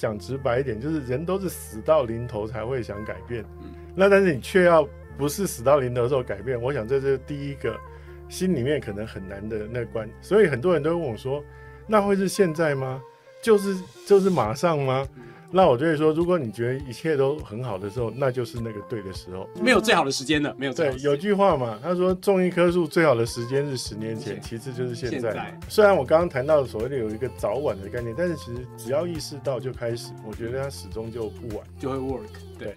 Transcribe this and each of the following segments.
讲直白一点，就是人都是死到临头才会想改变，那但是你却要不是死到临头的时候改变，我想这是第一个心里面可能很难的那关，所以很多人都问我说，那会是现在吗？就是就是马上吗？那我就会说，如果你觉得一切都很好的时候，那就是那个对的时候。没有最好的时间的，没有最有句话嘛，他说种一棵树最好的时间是十年前，其次就是现在现在。虽然我刚刚谈到所谓的有一个早晚的概念，但是其实只要意识到就开始，我觉得它始终就不晚。就会 work。对，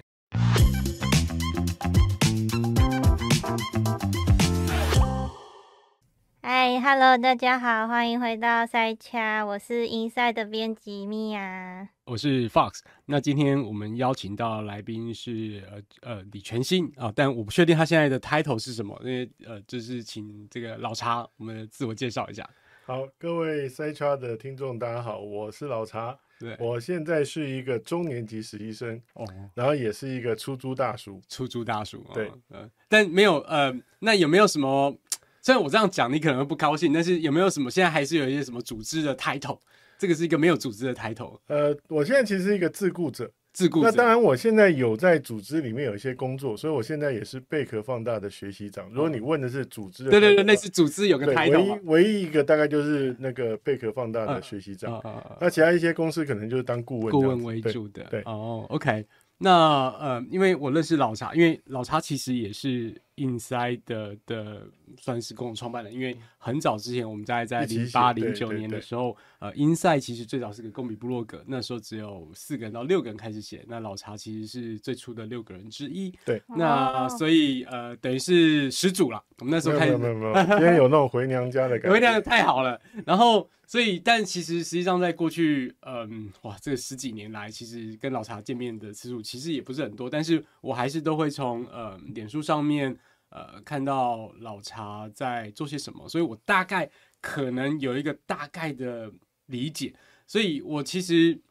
嗨，Hello，大家好，欢迎回到赛恰，我是 Inside 的编辑米娅。我是 Fox。那今天我们邀请到的来宾是呃呃李全新啊，但我不确定他现在的 title 是什么，因为呃就是请这个老茶我们自我介绍一下。好，各位塞叉的听众，大家好，我是老茶，对，我现在是一个中年级实习生，哦，然后也是一个出租大叔。出租大叔。对哦，呃，但没有呃，那有没有什么？虽然我这样讲你可能会不高兴，但是有没有什么现在还是有一些什么组织的 title？这个是一个没有组织的 title，呃，我现在其实是一个自雇者，自雇者。那当然，我现在有在组织里面有一些工作，所以我现在也是贝壳放大的学习长。如果你问的是组织的，对对对，那是组织有个对，唯 title 一。唯一一个大概就是那个贝壳放大的学习长。那其他一些公司可能就是当顾问顾问为主的。对哦，OK。那呃，因为我认识老茶，因为老茶其实也是 Inside 的的算是共同创办人，因为很早之前我们在在零八零九年的时候，呃，Inside 其实最早是个工笔部落格，那时候只有四个人到六个人开始写，那老茶其实是最初的六个人之一。对，那哦所以呃，等于是始祖了。我们那时候没开始有没有没有，没有今天有那种回娘家的感觉，回娘家。太好了。然后，所以，但其实实际上，在过去，嗯，哇，这十几年来，其实跟老茶见面的次数其实也不是很多，但是我还是都会从呃脸书上面呃看到老茶在做些什么，所以我大概可能有一个大概的理解。所以我其实。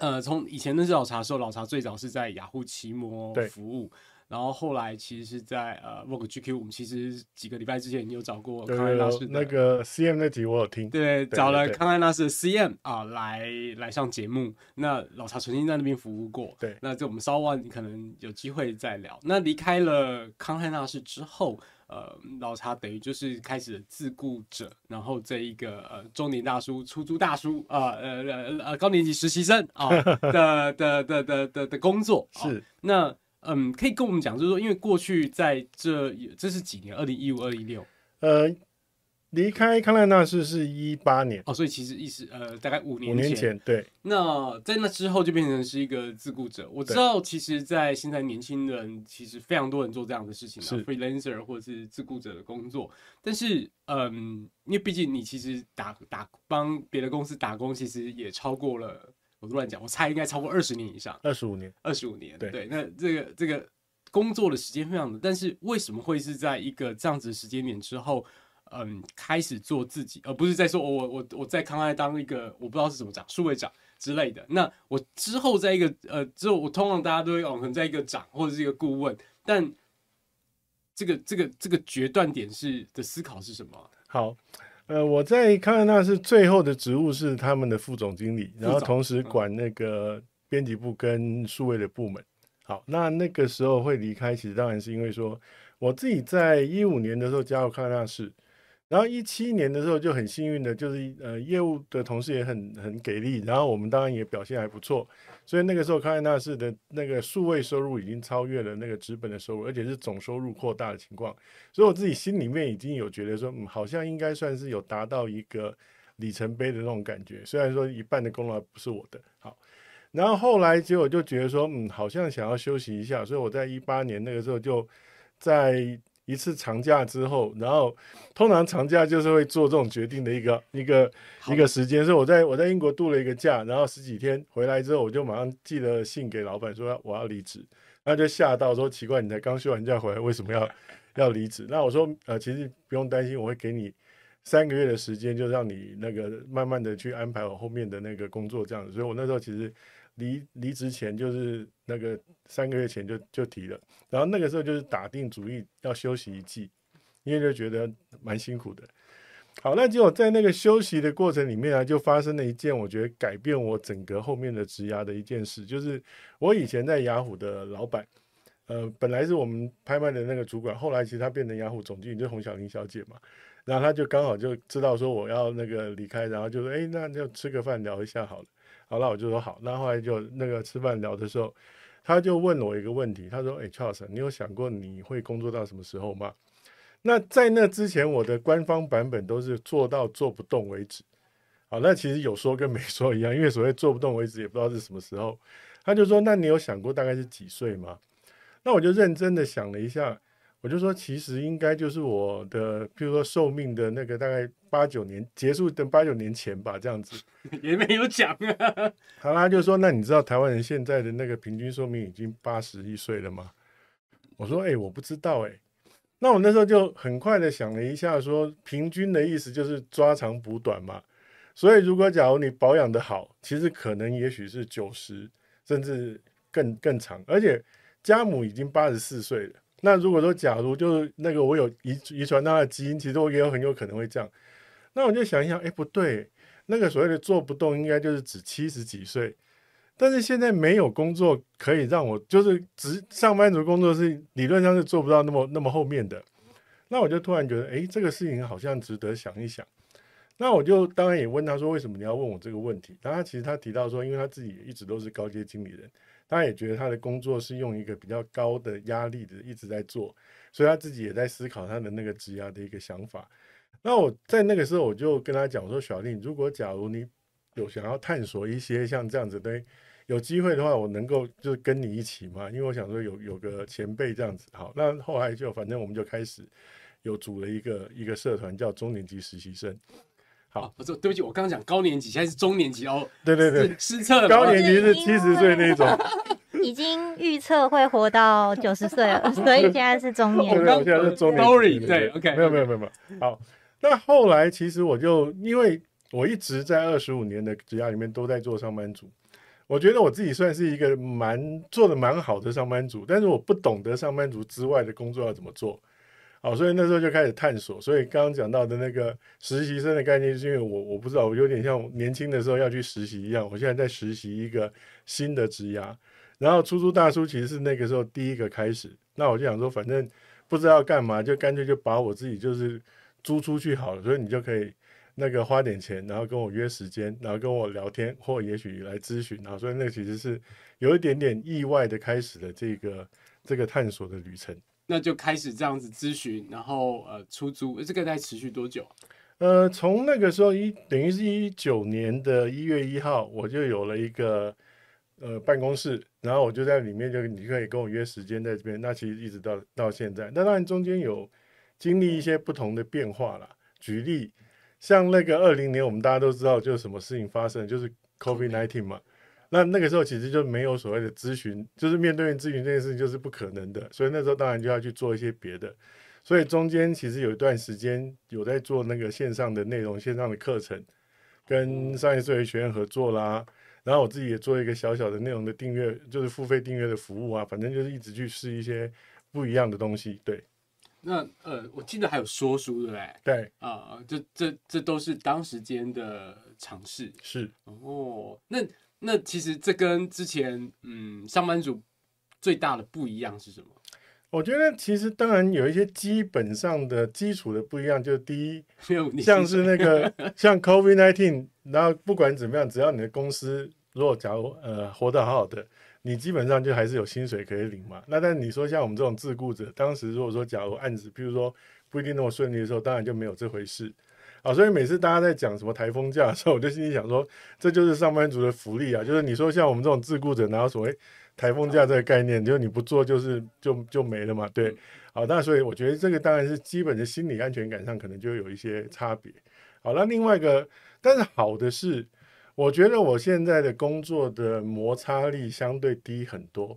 呃，从以前认识老茶的时候，老茶最早是在雅虎奇摩服务，然后后来其实是在呃 Vogue GQ，我们其实几个礼拜之前有找过康安对对，纳士的那个 CM 那集我有听。对，找了康奈纳斯的 CM 啊来来上节目。那老茶曾经在那边服务过，对那这我们稍晚可能有机会再聊。那离开了康奈纳斯之后，呃，老茶等于就是开始自雇者，然后这一个呃中年大叔、出租大叔啊，呃呃呃高年级实习生啊 的的的的的的工作啊是那嗯，可以跟我们讲，就是说，因为过去在这这是几年，二零一五、二零一六。呃，离开康奈纳市是一八年，哦，所以其实意思呃大概五年五年前，对。那在那之后就变成是一个自雇者。我知道，其实，在现在年轻人其实非常多人做这样的事情啊是，freelancer 或者是自雇者的工作。但是，嗯，因为毕竟你其实打打帮别的公司打工，其实也超过了，我都乱讲，我猜应该超过二十年以上，二十五年。二十五年。对那这个这个工作的时间非常的，但是为什么会是在一个这样子的时间点之后？嗯，开始做自己，而不是在说我我我我在康爱当一个我不知道是怎么长数位长之类的。那我之后在一个呃之后，我通常大家都会哦，可能在一个长或者是一个顾问，但这个这个这个决断点是的思考是什么？好，呃，我在康奈纳是最后的职务是他们的副总经理，然后同时管那个编辑部跟数位的部门。好，那那个时候会离开，其实当然是因为说我自己在一五年的时候加入康奈纳市，然后一七年的时候就很幸运的，就是呃业务的同事也很很给力，然后我们当然也表现还不错，所以那个时候康奈纳市的那个数位收入已经超越了那个纸本的收入，而且是总收入扩大的情况，所以我自己心里面已经有觉得说，嗯，好像应该算是有达到一个里程碑的那种感觉，虽然说一半的功劳不是我的，好。然后后来结果就觉得说，嗯，好像想要休息一下，所以我在一八年那个时候就在一次长假之后，然后通常长假就是会做这种决定的一个一个一个时间，所以我在我在英国度了一个假，然后十几天回来之后，我就马上寄了信给老板说我要离职，那就吓到说奇怪，你才刚休完假回来，为什么要要离职？那我说呃，其实不用担心，我会给你。三个月的时间，就让你那个慢慢的去安排我后面的那个工作，这样子。所以我那时候其实离离职前就是那个三个月前就就提了，然后那个时候就是打定主意要休息一季，因为就觉得蛮辛苦的。好，那结果在那个休息的过程里面啊，就发生了一件我觉得改变我整个后面的职涯的一件事，就是我以前在雅虎的老板，呃，本来是我们拍卖的那个主管，后来其实他变成雅虎总经理，就洪小玲小姐嘛。然后他就刚好就知道说我要那个离开，然后就说，哎，那就吃个饭聊一下好了。好，那我就说好。那后来就那个吃饭聊的时候，他就问了我一个问题，他说，哎，Charles，你有想过你会工作到什么时候吗？那在那之前，我的官方版本都是做到做不动为止。好，那其实有说跟没说一样，因为所谓做不动为止，也不知道是什么时候。他就说：“那你有想过大概是几岁吗？”那我就认真的想了一下，我就说：“其实应该就是我的，譬如说寿命的那个大概八九年结束等八九年前吧，这样子。”也没有讲啊。好啦，就说：“那你知道台湾人现在的那个平均寿命已经八十一岁了吗？”我说：“哎，我不知道哎。”那我那时候就很快的想了一下，说平均的意思就是抓长补短嘛。所以如果假如你保养的好，其实可能也许是九十，甚至更更长。而且家母已经八十四岁了。那如果说假如就是那个我有遗遗传他的基因，其实我也有很有可能会这样。那我就想一想，哎，不对，那个所谓的做不动，应该就是指七十几岁。但是现在没有工作可以让我，就是只上班族工作是理论上是做不到那么那么后面的。那我就突然觉得，哎，这个事情好像值得想一想。那我就当然也问他说，为什么你要问我这个问题？然后他其实他提到说，因为他自己一直都是高阶经理人，他也觉得他的工作是用一个比较高的压力的一直在做，所以他自己也在思考他的那个职涯的一个想法。那我在那个时候我就跟他讲，我说小丽，如果假如你有想要探索一些像这样子的。有机会的话，我能够就是跟你一起嘛，因为我想说有有个前辈这样子。好，那后来就反正我们就开始有组了一个一个社团，叫中年级实习生。好，不是，对不起，我刚刚讲高年级，现在是中年级哦。对对对，失策。高年级是七十岁那种，已经预测会活到九十岁了，所以现在是中年。对，现在是中年。Sorry，对，OK，没有没有没有没有。好，那后来其实我就因为我一直在二十五年的职涯里面都在做上班族。我觉得我自己算是一个蛮做的蛮好的上班族，但是我不懂得上班族之外的工作要怎么做，好，所以那时候就开始探索。所以刚刚讲到的那个实习生的概念，是因为我我不知道，我有点像年轻的时候要去实习一样。我现在在实习一个新的职涯，然后出租大叔其实是那个时候第一个开始。那我就想说，反正不知道干嘛，就干脆就把我自己就是租出去好了，所以你就可以。那个花点钱，然后跟我约时间，然后跟我聊天，或也许来咨询，然后所以那其实是有一点点意外的开始的这个这个探索的旅程。那就开始这样子咨询，然后呃出租，这个在持续多久？呃，从那个时候一等于是一九年的一月一号，我就有了一个呃办公室，然后我就在里面就你可以跟我约时间在这边。那其实一直到到现在，那当然中间有经历一些不同的变化了。举例。像那个二零年，我们大家都知道，就是什么事情发生，就是 COVID nineteen 嘛。那那个时候其实就没有所谓的咨询，就是面对面咨询这件事情就是不可能的，所以那时候当然就要去做一些别的。所以中间其实有一段时间有在做那个线上的内容、线上的课程，跟商业思维学院合作啦。然后我自己也做一个小小的内容的订阅，就是付费订阅的服务啊，反正就是一直去试一些不一样的东西，对。那呃，我记得还有说书，对不对？对啊，这这这都是当时间的尝试。是哦，那那其实这跟之前嗯上班族最大的不一样是什么？我觉得其实当然有一些基本上的基础的不一样，就是第一，像是那 个像 COVID nineteen，然后不管怎么样，只要你的公司如果假如呃活得好好的。你基本上就还是有薪水可以领嘛？那但你说像我们这种自雇者，当时如果说假如案子，比如说不一定那么顺利的时候，当然就没有这回事啊。所以每次大家在讲什么台风假的时候，我就心里想说，这就是上班族的福利啊。就是你说像我们这种自雇者，哪有所谓台风假这个概念？就是你不做，就是就就没了嘛。对，好，那所以我觉得这个当然是基本的心理安全感上可能就有一些差别。好，那另外一个，但是好的是。我觉得我现在的工作的摩擦力相对低很多。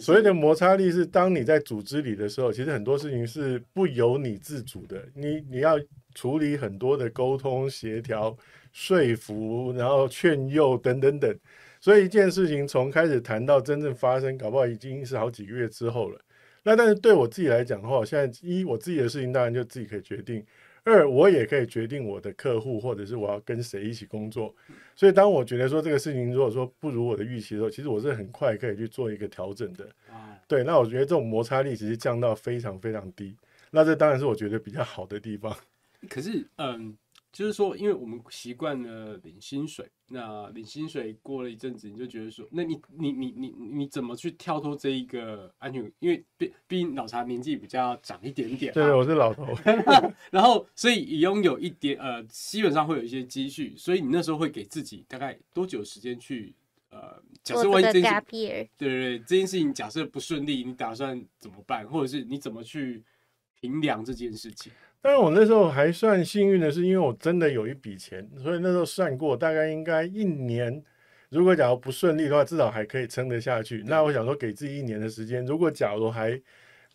所谓的摩擦力是，当你在组织里的时候，其实很多事情是不由你自主的。你你要处理很多的沟通、协调、说服，然后劝诱等等等。所以一件事情从开始谈到真正发生，搞不好已经是好几个月之后了。那但是对我自己来讲的话，现在一我自己的事情当然就自己可以决定。二我也可以决定我的客户或者是我要跟谁一起工作。所以当我觉得说这个事情如果说不如我的预期的时候，其实我是很快可以去做一个调整的。啊，对，那我觉得这种摩擦力其实降到非常非常低，那这当然是我觉得比较好的地方。可是，嗯，就是说，因为我们习惯了领薪水，那领薪水过了一阵子，你就觉得说，那你你你你你怎么去跳脱这一个安全？因为毕毕竟老茶年纪比较长一点点、啊，对，我是老头。然后所以拥有一点呃，基本上会有一些积蓄，所以你那时候会给自己大概多久时间去呃，假设做这个万一这件 gap year，对对对，这件事情假设不顺利，你打算怎么办，或者是你怎么去评量这件事情？但是我那时候还算幸运的是，因为我真的有一笔钱，所以那时候算过，大概应该一年，如果假如不顺利的话，至少还可以撑得下去。那我想说，给自己一年的时间，如果假如还，譬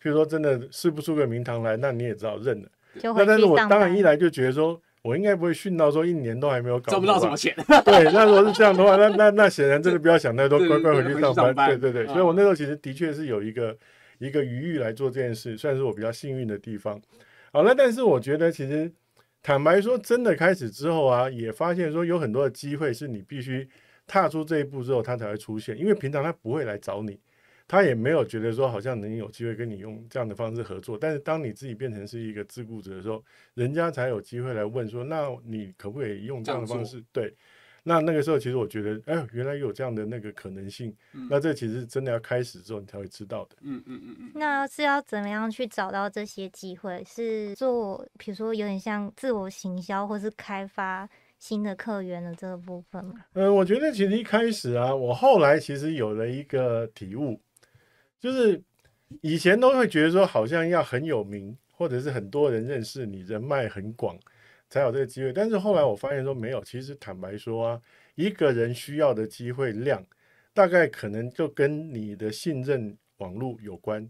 如说真的试不出个名堂来，那你也只好认了。那但是我当然一。来就觉得说，我应该不会训到说一年都还没有搞赚不到什么钱，对，那如果是这样的话，那那那显然真的不要想太多，乖乖回去上班。对对对，嗯所以我那时候其实的确是有一个一个余裕来做这件事，算是我比较幸运的地方。好了，但是我觉得其实坦白说，真的开始之后啊，也发现说有很多的机会是你必须踏出这一步之后，它才会出现，因为平常他不会来找你。他也没有觉得说好像能有机会跟你用这样的方式合作，但是当你自己变成是一个自雇者的时候，人家才有机会来问说，那你可不可以用这样的方式？对，那那个时候其实我觉得，哎，原来有这样的那个可能性，嗯那这其实真的要开始之后你才会知道的。嗯嗯嗯嗯，那是要怎么样去找到这些机会？是做，比如说有点像自我行销，或是开发新的客源的这个部分吗？嗯，我觉得其实一开始啊，我后来其实有了一个体悟，就是以前都会觉得说好像要很有名，或者是很多人认识你，人脉很广才有这个机会。但是后来我发现说没有，其实坦白说啊，一个人需要的机会量，大概可能就跟你的信任网络有关。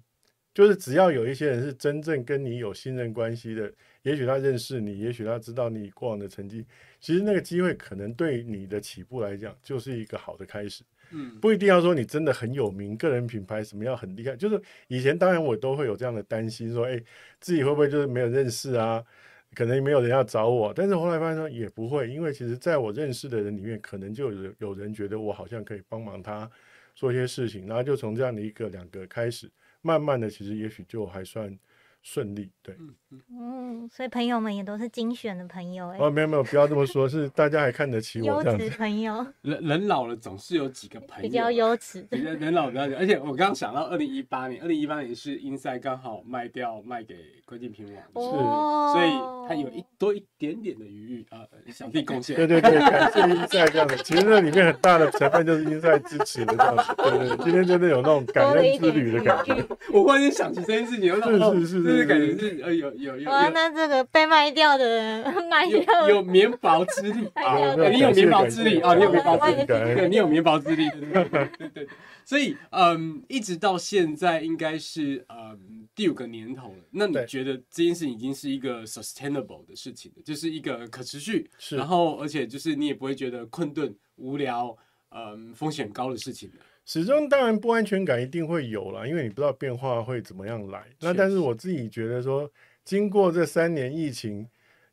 就是只要有一些人是真正跟你有信任关系的，也许他认识你，也许他知道你过往的成绩，其实那个机会可能对你的起步来讲就是一个好的开始，嗯不一定要说你真的很有名，个人品牌什么样很厉害。就是以前当然我都会有这样的担心，说哎自己会不会就是没有认识啊，可能没有人要找我。但是后来发现说也不会，因为其实在我认识的人里面，可能就有有人觉得我好像可以帮忙他做一些事情，然后就从这样的一个两个开始，慢慢的其实也许就还算顺利，对。嗯，所以朋友们也都是精选的朋友、哎、哦，没有没有，不要这么说，是大家还看得起我这样子。朋友，人人老了总是有几个朋友比较优质。比较人老比较久，而且我刚刚想到二零一八年，二零一八年是英赛刚好卖掉卖给郭敬平网，哦所以他有一多一点点的余裕啊，小弟贡献。对对对，感谢英赛这样的，其实那里面很大的成分就是英赛支持的这样子。对对，对今天真的有那种感恩之旅的感觉。我忽然间想起这件事情，是是是这个感觉是是呃有有有哇，有那这个被卖掉的人 卖有掉有棉薄之力。啊，有对你有棉薄之力啊，你有棉薄之力，感恩对，你有棉薄之力，对对对对对。所以，嗯，一直到现在应该是嗯第五个年头了。那你觉得这件事已经是一个 sustainable 的事情了，就是一个可持续，是。然后而且就是你也不会觉得困顿、无聊，嗯，风险高的事情了。始终当然不安全感一定会有啦，因为你不知道变化会怎么样来。那但是我自己觉得说，经过这三年疫情，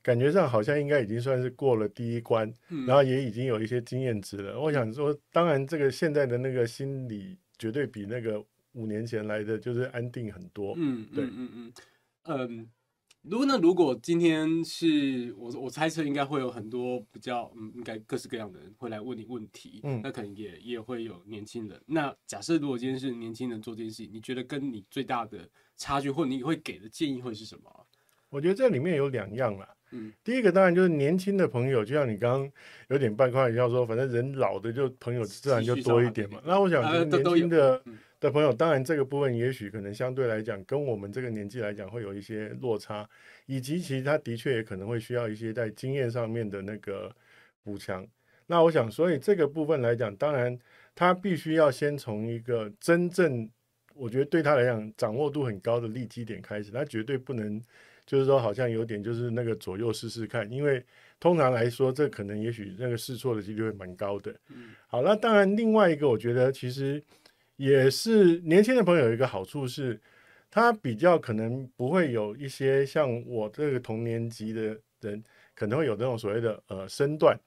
感觉上好像应该已经算是过了第一关，嗯然后也已经有一些经验值了。我想说，当然这个现在的那个心理绝对比那个五年前来的就是安定很多。嗯，对嗯嗯嗯嗯。如果呢？如果今天是我，我猜测应该会有很多比较，嗯，应该各式各样的人会来问你问题，嗯那可能也也会有年轻人。那假设如果今天是年轻人做这件事情，你觉得跟你最大的差距，或你会给的建议会是什么？我觉得这里面有两样啦。嗯，第一个当然就是年轻的朋友，就像你刚刚有点半开玩笑说，反正人老的就朋友自然就多一点嘛。那我想年轻的嗯的朋友，当然这个部分也许可能相对来讲，跟我们这个年纪来讲会有一些落差，以及其实他的确也可能会需要一些在经验上面的那个补强。那我想，所以这个部分来讲，当然他必须要先从一个真正，我觉得对他来讲掌握度很高的利基点开始，他绝对不能就是说好像有点就是那个左右试试看，因为通常来说，这可能也许那个试错的几率会蛮高的。嗯好，那当然另外一个，我觉得其实也是年轻的朋友有一个好处是，他比较可能不会有一些像我这个同年级的人可能会有那种所谓的呃身段。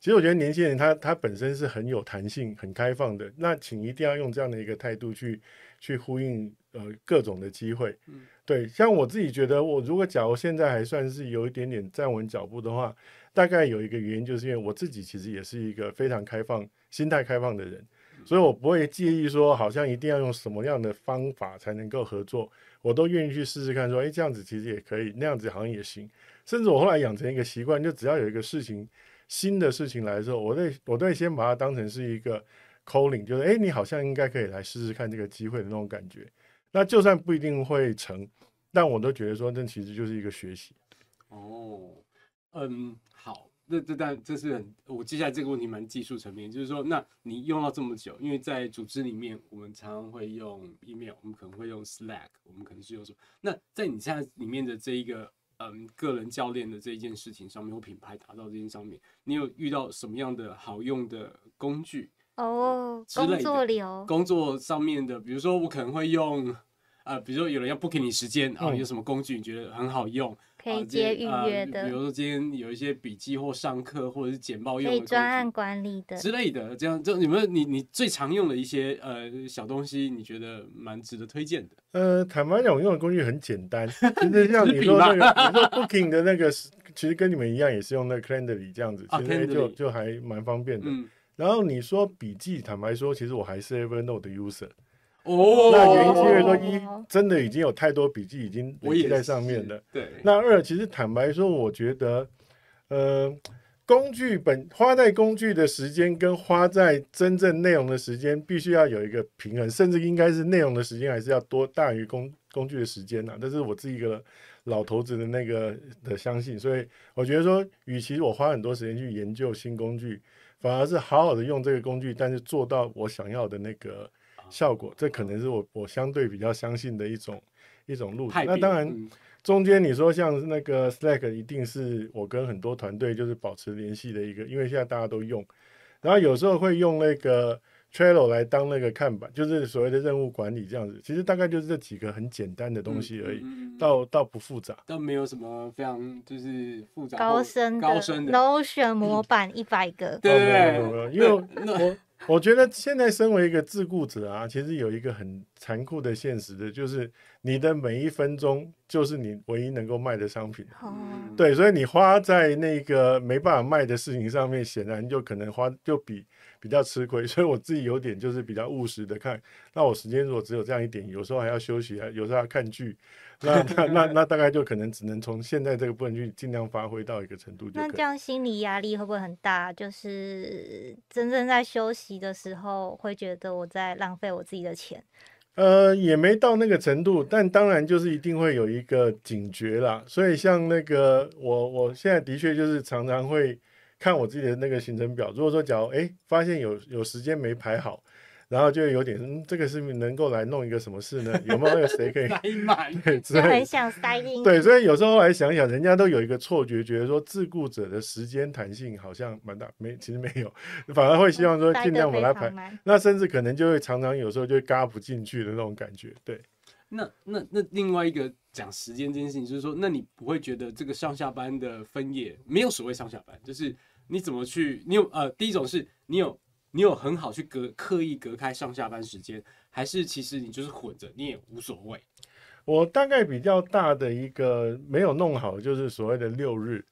其实我觉得年轻人他他本身是很有弹性、很开放的。那请一定要用这样的一个态度去去呼应呃各种的机会。嗯对，像我自己觉得，我如果假如现在还算是有一点点站稳脚步的话，大概有一个原因，就是因为我自己其实也是一个非常开放、心态开放的人，所以我不会介意说好像一定要用什么样的方法才能够合作，我都愿意去试试看，说，诶，这样子其实也可以，那样子好像也行。甚至我后来养成一个习惯，就只要有一个事情新的事情来的时候，我对我都先把它当成是一个 calling，就是诶，你好像应该可以来试试看这个机会的那种感觉。那就算不一定会成，但我都觉得说，那其实就是一个学习。哦，嗯，好，那这但这是很，我接下来这个问题蛮技术层面，就是说，那你用到这么久，因为在组织里面，我们常常会用 email，我们可能会用 Slack，我们可能是用什么？那在你现在里面的这一个，嗯，个人教练的这一件事情上面，或品牌打造这件上面，你有遇到什么样的好用的工具？哦，工之类的作流，工作上面的，比如说我可能会用，呃，比如说有人要 book 你时间啊，嗯有什么工具你觉得很好用？啊可以接预约的比如，说今天有一些笔记或上课或者是简报用的以专案管理的。之类的，这样就你们你你最常用的一些呃小东西，你觉得蛮值得推荐的？呃，坦白讲，我用的工具很简单，其实像你说那个，你说 Booking 的那个是，其实跟你们一样，也是用那个 Calendly 这样子，啊其实、就就还蛮方便的。嗯，然后你说笔记，坦白说，其实我还是 Evernote 的 user。哦，那原因是因为说，一哦真的已经有太多笔记已经累积在上面了。，对，那二，其实坦白说，我觉得，呃，工具本花在工具的时间跟花在真正内容的时间，必须要有一个平衡，甚至应该是内容的时间还是要多大于工工具的时间呐、这是我自己一个老头子的那个的相信，所以我觉得说，与其我花很多时间去研究新工具，反而是好好的用这个工具，但是做到我想要的那个效果，这可能是我我相对比较相信的一种一种路子派。别那当然。嗯中间你说像那个 Slack，一定是我跟很多团队就是保持联系的一个，因为现在大家都用，然后有时候会用那个 Trello 来当那个看板，就是所谓的任务管理这样子。其实大概就是这几个很简单的东西而已，倒倒不复杂。倒没有什么非常就是复杂高深的高深的，Notion 模板一百个，对对对，因为我我觉得现在身为一个自雇者啊，其实有一个很残酷的现实的，就是你的每一分钟就是你唯一能够卖的商品。对，所以你花在那个没办法卖的事情上面，显然就可能花就比比较吃亏。所以我自己有点就是比较务实的看，那我时间如果只有这样一点，有时候还要休息，还有时候要看剧，那那那那大概就可能只能从现在这个部分去尽量发挥到一个程度。那这样心理压力会不会很大？就是真正在休息的时候，会觉得我在浪费我自己的钱。呃，也没到那个程度，但当然就是一定会有一个警觉啦。所以像那个我我现在的确就是常常会看我自己的那个行程表。如果说假如哎发现有有时间没排好，然后就有点嗯，这个是不是能够来弄一个什么事呢？有没有那个谁可以塞满，对？很想塞进。对，所以有时候来想想，人家都有一个错觉，觉得说自雇者的时间弹性好像蛮大，没其实没有，反而会希望说尽量把它排。那甚至可能就会常常有时候就会嘎不进去的那种感觉，对。那那那另外一个讲时间这件事情，就是说，那你不会觉得这个上下班的分野没有所谓上下班，就是你怎么去，你有呃，第一种是你有你有很好去隔刻意隔开上下班时间，还是其实你就是混着，你也无所谓。我大概比较大的一个没有弄好，就是所谓的六日。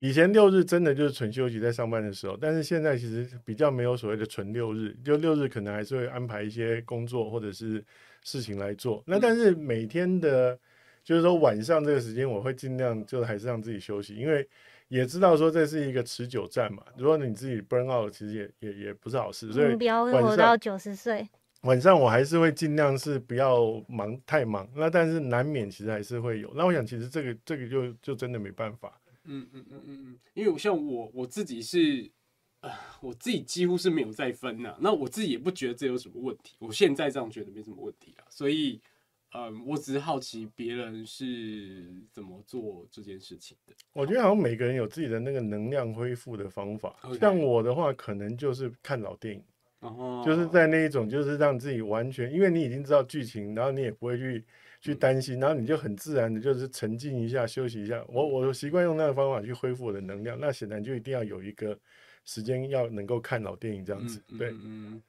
以前六日真的就是纯休息在上班的时候，但是现在其实比较没有所谓的纯六日，就六日可能还是会安排一些工作或者是事情来做。那但是每天的，就是说晚上这个时间，我会尽量就还是让自己休息，因为也知道说这是一个持久战嘛。如果你自己 burn out，其实也也也不是好事，所以目标晚上活到九十岁，晚上我还是会尽量是不要忙太忙，那但是难免其实还是会有。那我想其实这个这个就就真的没办法。嗯嗯嗯嗯嗯，因为我像我我自己是，呃，我自己几乎是没有再分呐、那我自己也不觉得这有什么问题，我现在这样觉得没什么问题啊。所以，嗯，我只是好奇别人是怎么做这件事情的。我觉得好像每个人有自己的那个能量恢复的方法。像我的话，可能就是看老电影，就是在那一种就是让自己完全，因为你已经知道剧情，然后你也不会去去担心，然后你就很自然的就是沉浸一下，休息一下。我我习惯用那个方法去恢复我的能量，那显然就一定要有一个时间要能够看老电影这样子。对，嗯嗯。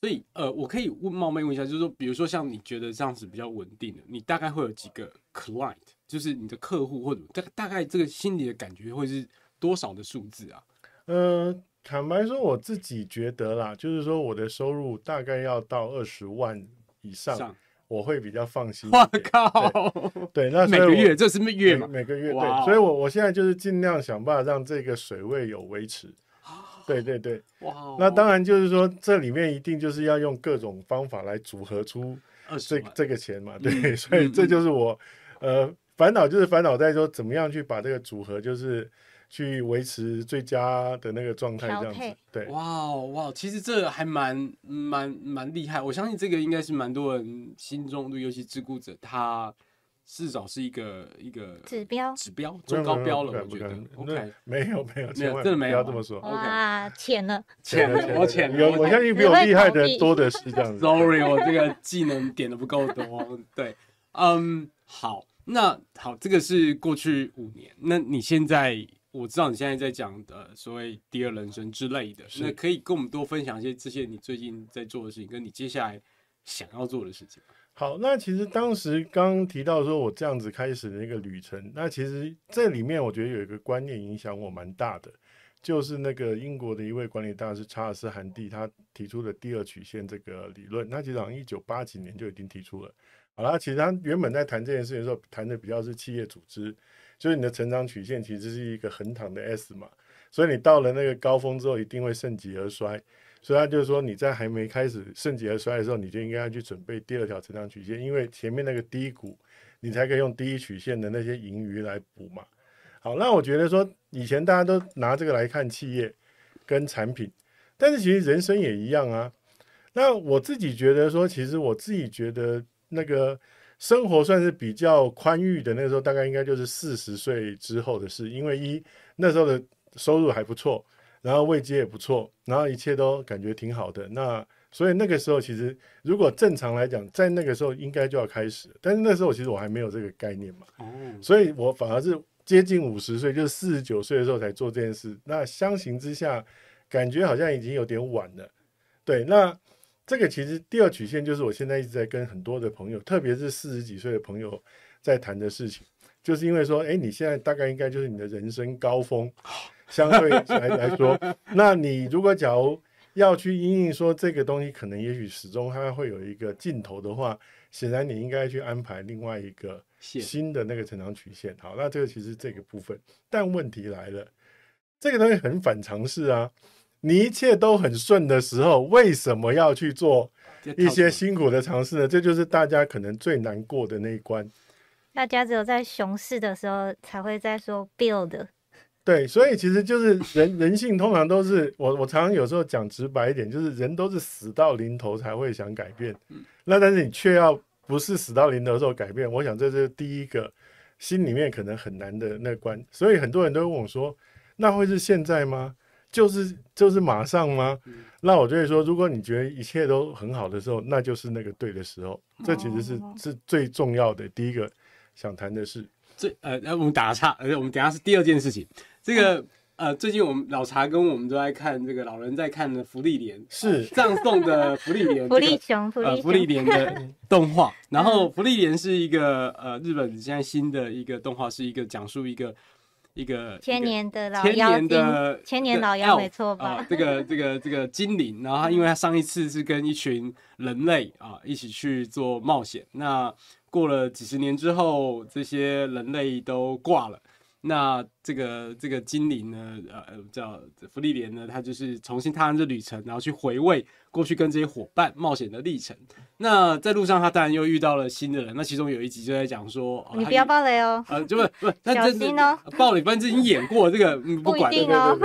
所以呃，我可以问冒昧问一下，就是说，比如说像你觉得这样子比较稳定的，你大概会有几个 client，就是你的客户或者大大概这个心里的感觉会是多少的数字啊？呃，坦白说，我自己觉得啦，就是说我的收入大概要到二十万以上，我会比较放心。我靠！对，那每个月这是月嘛？每个月对，所以我我现在就是尽量想办法让这个水位有维持。对对对，哇！那当然就是说，这里面一定就是要用各种方法来组合出这这个钱嘛。对，所以这就是我呃烦恼，就是烦恼在说怎么样去把这个组合，就是去维持最佳的那个状态这样子。对，哇哇，其实这还蛮蛮蛮厉害。我相信这个应该是蛮多人心中，尤其自顾者他。至少是一个一个指标，指标中高标了，我觉得。OK，没有没有，没有，真的没有这么说。哇，浅了，浅了，我浅了。我相信比我厉害的多的是这样子。Sorry，我这个技能点的不够多。对，嗯，好，那好，这个是过去五年。那你现在，我知道你现在在讲的所谓第二人生之类的，那可以跟我们多分享一些这些你最近在做的事情，跟你接下来想要做的事情。好，那其实当时刚提到说我这样子开始的那个旅程，那其实这里面我觉得有一个观念影响我蛮大的，就是那个英国的一位管理大师查尔斯·韩蒂他提出的第二曲线这个理论，那其实好像一九八几年就已经提出了。好了，其实他原本在谈这件事情的时候，谈的比较是企业组织，就是你的成长曲线其实是一个横躺的 S 嘛，所以你到了那个高峰之后，一定会盛极而衰。所以他就是说，你在还没开始盛极而衰的时候，你就应该要去准备第二条成长曲线，因为前面那个低谷，你才可以用第一曲线的那些盈余来补嘛。好，那我觉得说，以前大家都拿这个来看企业跟产品，但是其实人生也一样啊。那我自己觉得说，其实我自己觉得那个生活算是比较宽裕的，那个时候大概应该就是四十岁之后的事，因为一那时候的收入还不错。然后位阶也不错，然后一切都感觉挺好的。那所以那个时候其实如果正常来讲，在那个时候应该就要开始，但是那时候其实我还没有这个概念嘛。哦。所以我反而是接近五十岁，就是四十九岁的时候才做这件事。那相形之下，感觉好像已经有点晚了。对，那这个其实第二曲线就是我现在一直在跟很多的朋友，特别是四十几岁的朋友在谈的事情，就是因为说，哎，你现在大概应该就是你的人生高峰。相对来来说，那你如果假如要去因应说这个东西，可能也许始终它会有一个尽头的话，显然你应该去安排另外一个新的那个成长曲线。好，那这个其实这个部分，但问题来了，这个东西很反常识啊。你一切都很顺的时候，为什么要去做一些辛苦的尝试呢？这就是大家可能最难过的那一关。大家只有在熊市的时候才会在说 build。对，所以其实就是人人性通常都是我我常常有时候讲直白一点，就是人都是死到临头才会想改变，那但是你却要不是死到临头的时候改变，我想这是第一个心里面可能很难的那关。所以很多人都问我说，那会是现在吗？就是就是马上吗？那我就会说，如果你觉得一切都很好的时候，那就是那个对的时候。这其实是是最重要的第一个想谈的事。最呃，那我们打个岔，而且我们等下是第二件事情。这个呃，最近我们老茶跟我们都在看这个老人在看的福利莲，是 葬送的福利莲，福利熊，福利福利莲的 动画。然后福利莲是一个呃日本现在新的一个动画，是一个讲述一个一个千年的老千年的千年老妖，没错吧？这个这个这个精灵，然后他因为他上一次是跟一群人类啊一起去做冒险，那过了几十年之后，这些人类都挂了。那这个这个精灵呢，呃，叫弗利莲呢，他就是重新踏上这旅程，然后去回味过去跟这些伙伴冒险的历程。那在路上，他当然又遇到了新的人。那其中有一集就在讲说，你不要暴雷哦，呃，就不不，小心哦，暴雷，反正已经演过这个，不管哦。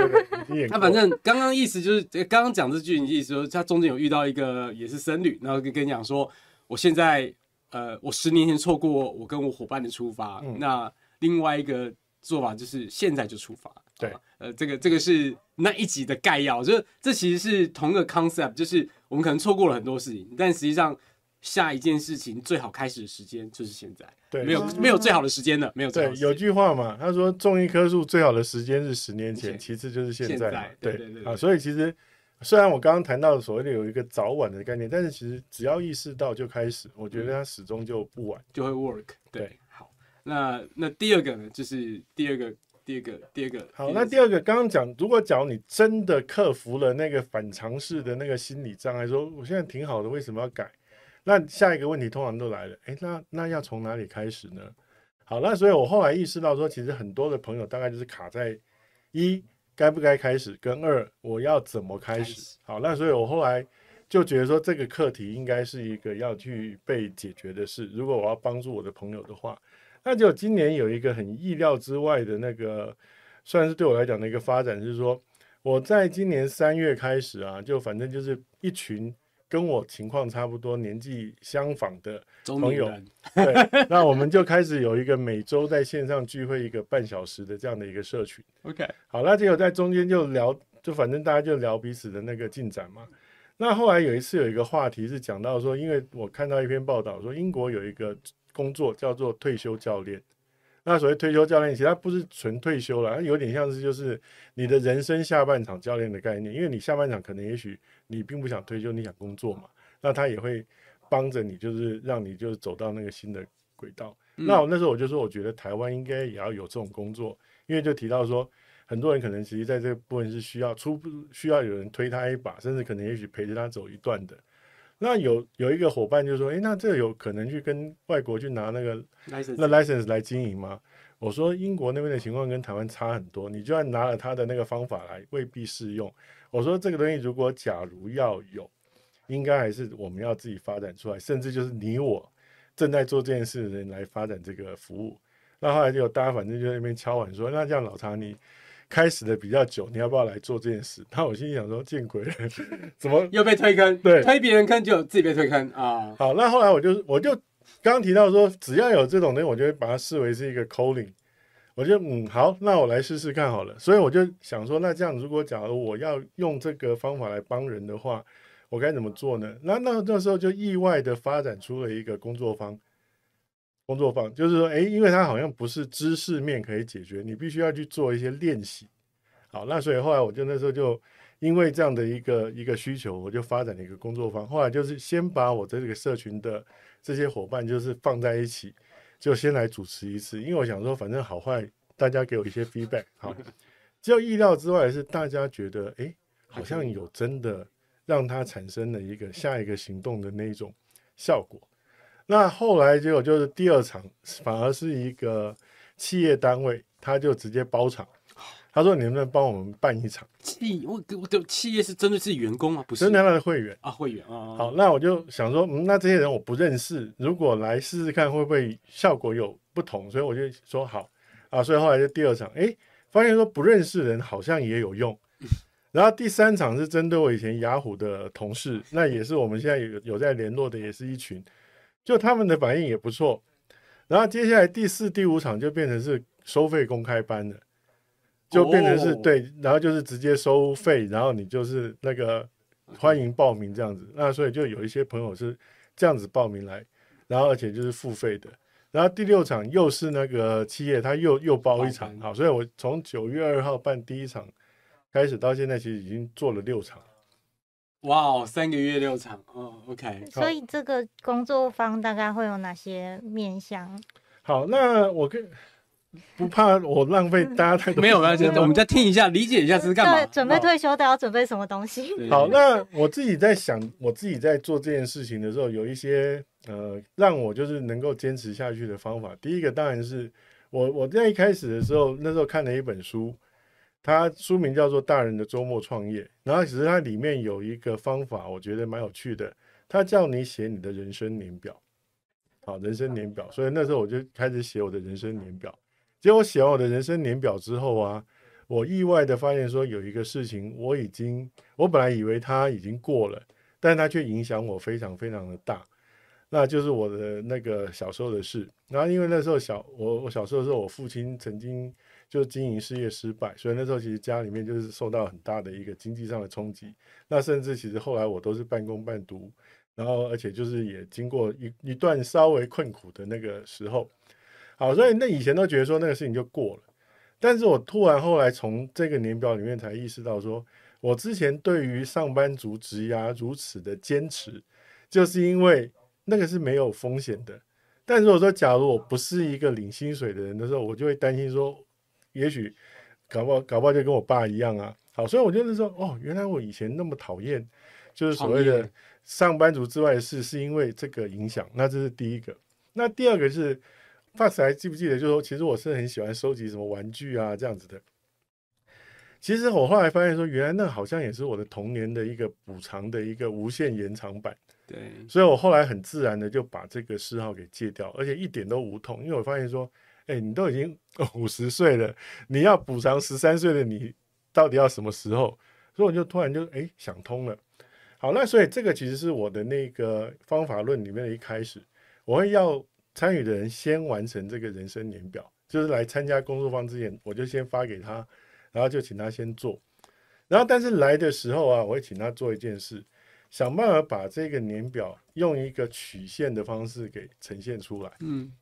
他 反正刚刚意思就是，刚刚讲这句意思说，他中间有遇到一个也是僧侣，然后跟跟你讲说，我现在呃，我十年前错过我跟我伙伴的出发，那另外一个。做法就是现在就出发，对，呃，这个这个是那一集的概要，就是这其实是同一个 concept，就是我们可能错过了很多事情，但实际上下一件事情最好开始的时间就是现在，对，没有哦没有最好的时间了，没有最好对有的时间。句话嘛，他说种一棵树最好的时间是十年前，其次就是现现在嘛。在对对对啊，所以其实虽然我刚刚谈到所谓的有一个早晚的概念，但是其实只要意识到就开始，我觉得它始终就不晚。就会 work 对。那那第二个呢，就是第二个第二个第二个好，那第二个刚刚讲，如果假如你真的克服了那个反常识的那个心理障碍，说我现在挺好的，为什么要改？那下一个问题通常都来了，诶，那那要从哪里开始呢？好，那所以我后来意识到说，其实很多的朋友大概就是卡在一该不该开始，跟二我要怎么开始开始。好，那所以我后来就觉得说，这个课题应该是一个要去被解决的事。如果我要帮助我的朋友的话，那就今年有一个很意料之外的那个，算是对我来讲的一个发展，是说我在今年三月开始啊，就反正就是一群跟我情况差不多、年纪相仿的朋友对，那我们就开始有一个每周在线上聚会一个半小时的这样的一个社群。，OK，好，那结果在中间就聊，就反正大家就聊彼此的那个进展嘛。那后来有一次有一个话题是讲到说，因为我看到一篇报道说，英国有一个工作叫做退休教练。那所谓退休教练，其实它不是纯退休了，它有点像是就是你的人生下半场教练的概念，因为你下半场可能也许你并不想退休，你想工作嘛，那他也会帮着你，就是让你就是走到那个新的轨道。嗯那我那时候我就说，我觉得台湾应该也要有这种工作，因为就提到说，很多人可能其实在这个部分是需要初步需要有人推他一把，甚至可能也许陪着他走一段的。那有有一个伙伴就说，诶，那这有可能去跟外国去拿那个那 license 来经营吗？我说英国那边的情况跟台湾差很多，你就算拿了他的那个方法来，未必适用。我说这个东西如果假如要有，应该还是我们要自己发展出来，甚至就是你我正在做这件事的人来发展这个服务。那后来就有大家反正就在那边敲碗说，那这样老查你开始的比较久，你要不要来做这件事？那我心里想说，见鬼了，怎么又被推坑，对推别人坑就自己被推坑啊。好，那后来我就我就刚刚提到说，只要有这种东西，我就会把它视为是一个 calling。我就嗯好，那我来试试看好了。所以我就想说，那这样如果假如我要用这个方法来帮人的话，我该怎么做呢？那那那时候就意外的发展出了一个工作坊。工作坊就是说，诶，因为它好像不是知识面可以解决，你必须要去做一些练习。好，那所以后来我就那时候就因为这样的一个一个需求，我就发展了一个工作坊。后来就是先把我这个社群的这些伙伴就是放在一起，就先来主持一次，因为我想说，反正好坏大家给我一些 feedback。好，只有意料之外是，大家觉得诶，好像有真的让它产生了一个下一个行动的那一种效果。那后来结果就是第二场，反而是一个企业单位，他就直接包场。他说：“你能不能帮我们办一场？企我我的企业是真的是员工吗？不是针对他的会员。啊，会员啊。好，那我就想说，嗯，那这些人我不认识，如果来试试看会不会效果有不同，所以我就说好啊。所以后来就第二场，诶，发现说不认识人好像也有用。然后第三场是针对我以前雅虎的同事，那也是我们现在有有在联络的，也是一群，就他们的反应也不错。然后接下来第四、第五场就变成是收费公开班了，就变成是、哦对，然后就是直接收费，然后你就是那个欢迎报名这样子。那所以就有一些朋友是这样子报名来，然后而且就是付费的。然后第六场又是那个企业，他又又包一场好，所以我从九月二号办第一场开始到现在，其实已经做了六场。哇哦，三个月六场哦，OK，所以这个工作方大概会有哪些面向？好，那我跟不怕我浪费大家太多没有没有，我们再听一下，理解一下这是干嘛对，？准备退休都要准备什么东西？好，那我自己在想，我自己在做这件事情的时候，有一些呃，让我就是能够坚持下去的方法。第一个当然是我我在一开始的时候，那时候看了一本书，它书名叫做《大人的周末创业》，然后其实它里面有一个方法，我觉得蛮有趣的，它叫你写你的人生年表。好，人生年表，所以那时候我就开始写我的人生年表。结果写完我的人生年表之后啊，我意外的发现说有一个事情，我已经我本来以为它已经过了，但它却影响我非常非常的大。那就是我的那个小时候的事。然后因为那时候小我我小时候的时候，我父亲曾经就经营事业失败，所以那时候其实家里面就是受到很大的一个经济上的冲击。那甚至其实后来我都是半工半读然后而且就是也经过一一段稍微困苦的那个时候，好，所以那以前都觉得说那个事情就过了，但是我突然后来从这个年表里面才意识到说，我之前对于上班族职涯如此的坚持，就是因为那个是没有风险的。但如果说假如我不是一个领薪水的人的时候，我就会担心说，也许搞不好搞不好就跟我爸一样啊。好，所以我就是说，哦，原来我以前那么讨厌，就是所谓的上班族之外的事，是因为这个影响。那这是第一个。那第二个是，发斯还记不记得？就是说，其实我是很喜欢收集什么玩具啊这样子的。其实我后来发现说，原来那好像也是我的童年的一个补偿的一个无限延长版。对，所以我后来很自然的就把这个嗜好给戒掉，而且一点都无痛，因为我发现说，哎，你都已经 五十岁了，你要补偿十三岁的你，到底要什么时候？所以我就突然就哎想通了。好，那所以这个其实是我的那个方法论里面的一开始，我会要参与的人先完成这个人生年表，就是来参加工作坊之前，我就先发给他，然后就请他先做，然后但是来的时候啊，我会请他做一件事。想办法把这个年表用一个曲线的方式给呈现出来，嗯，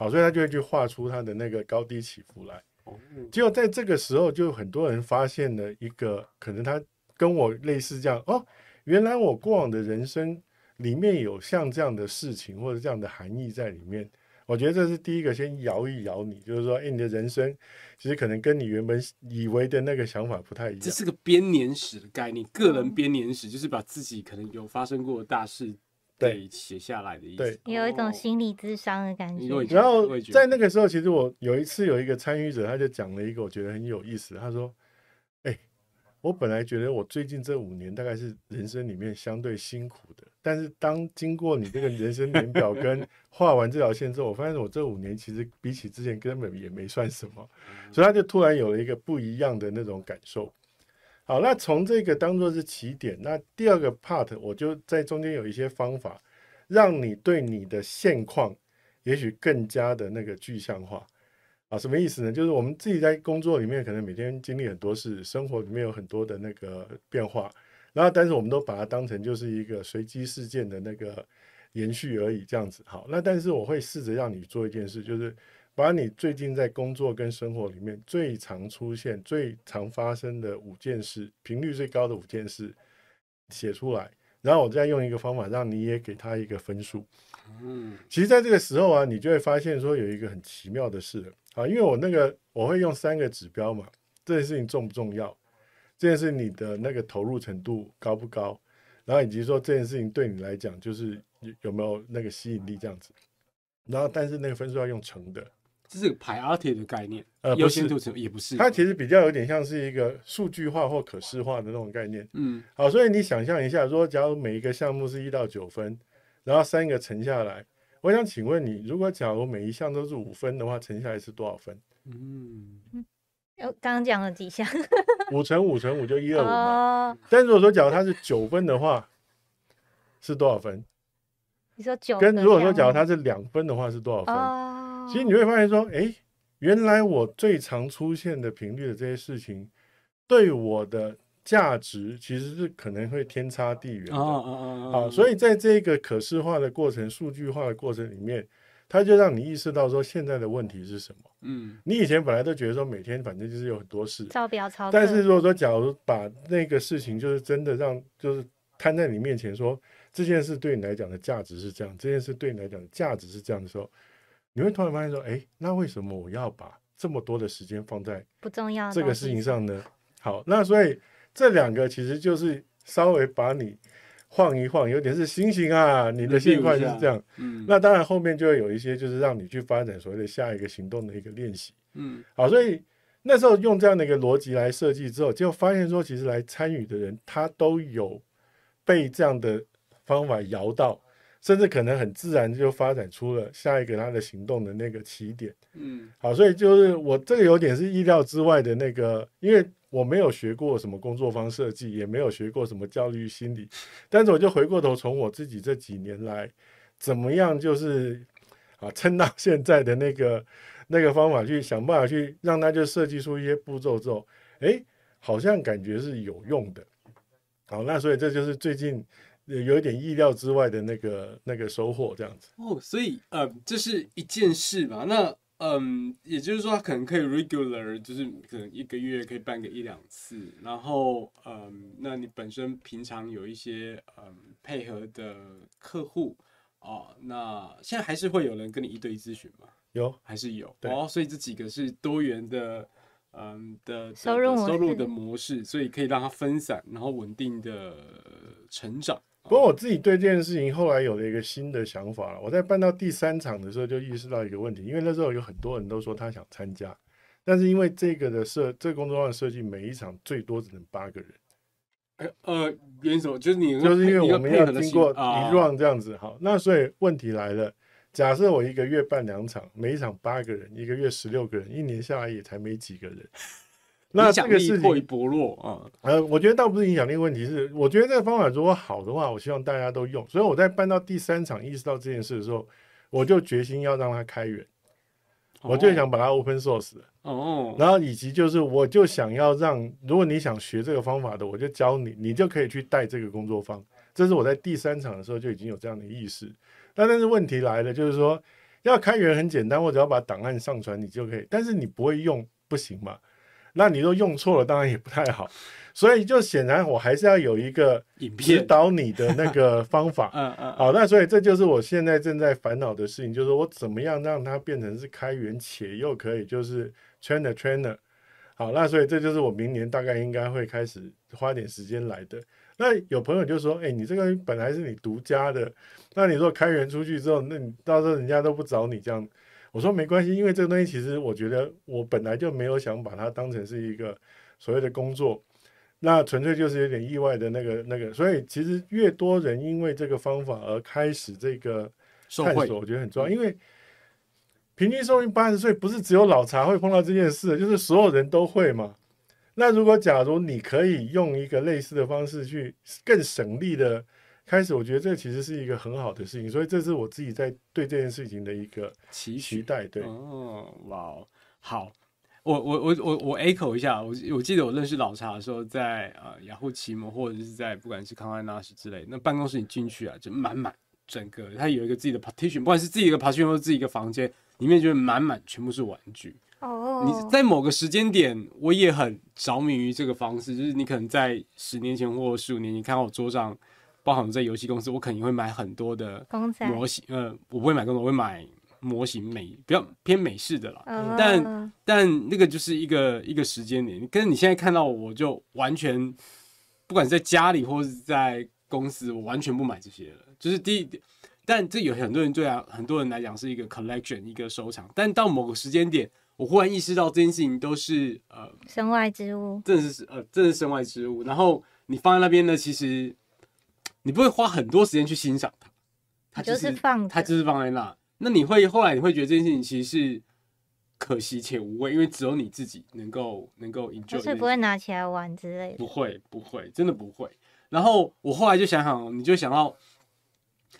好，所以他就会去画出他的那个高低起伏来。哦，结果在这个时候，就很多人发现了一个可能他跟我类似这样哦，原来我过往的人生里面有像这样的事情或者这样的含义在里面。我觉得这是第一个，先摇一摇你，就是说，哎，你的人生其实可能跟你原本以为的那个想法不太一样。这是个编年史的概念，个人编年史就是把自己可能有发生过的大事对写下来的意思。对有一种哦心理智商的感觉。然后在那个时候，其实我有一次有一个参与者，他就讲了一个我觉得很有意思。他说：“哎、我本来觉得我最近这五年大概是人生里面相对辛苦的，但是当经过你这个人生年表跟 画完这条线之后，我发现我这五年其实比起之前根本也没算什么，所以他就突然有了一个不一样的那种感受。好，那从这个当做是起点，那第二个 part 我就在中间有一些方法，让你对你的现况也许更加的那个具象化啊，什么意思呢？就是我们自己在工作里面可能每天经历很多事，生活里面有很多的那个变化，然后但是我们都把它当成就是一个随机事件的那个延续而已，这样子。好，那但是我会试着让你做一件事，就是把你最近在工作跟生活里面最常出现、最常发生的五件事，频率最高的五件事写出来，然后我再用一个方法让你也给他一个分数。嗯，其实，在这个时候啊，你就会发现说有一个很奇妙的事啊，因为我那个我会用三个指标嘛，这件事情重不重要，这件事你的那个投入程度高不高，然后以及说这件事情对你来讲就是有有没有那个吸引力这样子，然后但是那个分数要用乘的，这是个 priority 的概念，呃，不是，优先度成也不是。它其实比较有点像是一个数据化或可视化的那种概念。嗯，好，所以你想象一下，说假如每一个项目是一到九分，然后三个乘下来，我想请问你，如果假如每一项都是五分的话，乘下来是多少分？嗯，呃刚刚讲了几项 五乘五乘五就一二五嘛。哦，但如果说假如它是九分的话，是多少分？你说九跟如果说假如它是两分的话是多少分？哦，其实你会发现说，哎，原来我最常出现的频率的这些事情，对我的价值其实是可能会天差地远的。哦哦哦，好，所以在这个可视化的过程、数据化的过程里面，它就让你意识到说现在的问题是什么。嗯，你以前本来都觉得说每天反正就是有很多事，招标超但是如果说假如把那个事情就是真的让就是摊在你面前说这件事对你来讲的价值是这样，这件事对你来讲的价值是这样的时候，你会突然发现说，哎，那为什么我要把这么多的时间放在不重要的这个事情上呢？好，那所以这两个其实就是稍微把你晃一晃，有点是星星啊，你的现况就是这样。嗯，那当然后面就会有一些就是让你去发展所谓的下一个行动的一个练习。嗯好，所以那时候用这样的一个逻辑来设计之后，结果发现说，其实来参与的人他都有被这样的方法摇到，甚至可能很自然就发展出了下一个他的行动的那个起点。嗯好，所以就是我这个有点是意料之外的那个，因为我没有学过什么工作方设计，也没有学过什么教育心理，但是我就回过头从我自己这几年来怎么样，就是啊撑到现在的那个那个方法去想办法去让他就设计出一些步骤之后，诶，好像感觉是有用的。好，那所以这就是最近呃有一点意料之外的那个那个收获，这样子。哦，所以呃，这是一件事嘛？那嗯，也就是说，他可能可以 regular，就是可能一个月可以办个一两次，然后嗯，那你本身平常有一些嗯配合的客户哦，那现在还是会有人跟你一对一咨询吗？有，还是有哦，所以这几个是多元的，嗯的的收入的收入的模式，所以可以让它分散，然后稳定的成长。不过我自己对这件事情后来有了一个新的想法了。我在办到第三场的时候就意识到一个问题，因为那时候有很多人都说他想参加，但是因为这个的设这个工作坊的设计，每一场最多只能八个人，呃呃，原因什么？就是你就是因为我们要经过啊一 round 这样子。好，那所以问题来了，假设我一个月办两场，每一场八个人，一个月十六个人，一年下来也才没几个人。那这个事力过于情，薄弱啊。呃，我觉得倒不是影响力问题，是我觉得这个方法如果好的话，我希望大家都用。所以我在办到第三场意识到这件事的时候，我就决心要让它开源，我就想把它 open source。哦，然后以及就是，我就想要让，如果你想学这个方法的，我就教你，你就可以去带这个工作坊。这是我在第三场的时候就已经有这样的意识。那但是问题来了，就是说要开源很简单，我只要把档案上传，你就可以。但是你不会用，不行嘛？那你都用错了，当然也不太好。所以就显然我还是要有一个指，导你的那个方法。嗯嗯，好，那所以这就是我现在正在烦恼的事情，就是我怎么样让它变成是开源且又可以就是 trainer trainer。好，那所以这就是我明年大概应该会开始花点时间来的。那有朋友就说：“哎、你这个本来是你独家的，那你说开源出去之后，那你到时候人家都不找你这样。”我说没关系，因为这个东西其实我觉得我本来就没有想把它当成是一个所谓的工作，那纯粹就是有点意外的那个那个，所以其实越多人因为这个方法而开始这个探索，我觉得很重要，因为平均寿命八十岁不是只有老茶会碰到这件事，就是所有人都会嘛。那如果假如你可以用一个类似的方式去更省力的开始，我觉得这其实是一个很好的事情，所以这是我自己在对这件事情的一个期许。期待。对，哦，哇哦，好。我我我我我 echo 一下，我我记得我认识老茶的时候在，呃雅虎奇摩或者是在不管是康安纳什之类，那办公室你进去啊，就满满整个，它有一个自己的 partition，不管是自己一个 partition 或者自己一个房间，里面就是满满全部是玩具。哦，你在某个时间点，我也很着迷于这个方式，就是你可能在十年前或十五年，你看到我桌上，包含在游戏公司，我肯定会买很多的模型，呃，我不会买公仔，我会买模型美，比较偏美式的啦。嗯但但那个就是一个一个时间点，跟你现在看到我，我就完全不管是在家里或是在公司，我完全不买这些了。就是第一点，但这有很多人对啊，很多人来讲是一个 collection，一个收藏。但到某个时间点，我忽然意识到这件事情都是呃，身外之物，真的是呃，真的是身外之物。然后你放在那边呢，其实你不会花很多时间去欣赏它，它就就是放，它就是放在那。那你会后来你会觉得这件事情其实是可惜且无味，因为只有你自己能够能够 enjoy 这件事。就是不会拿起来玩之类的不。会不会，真的不会。然后我后来就想想，你就想到，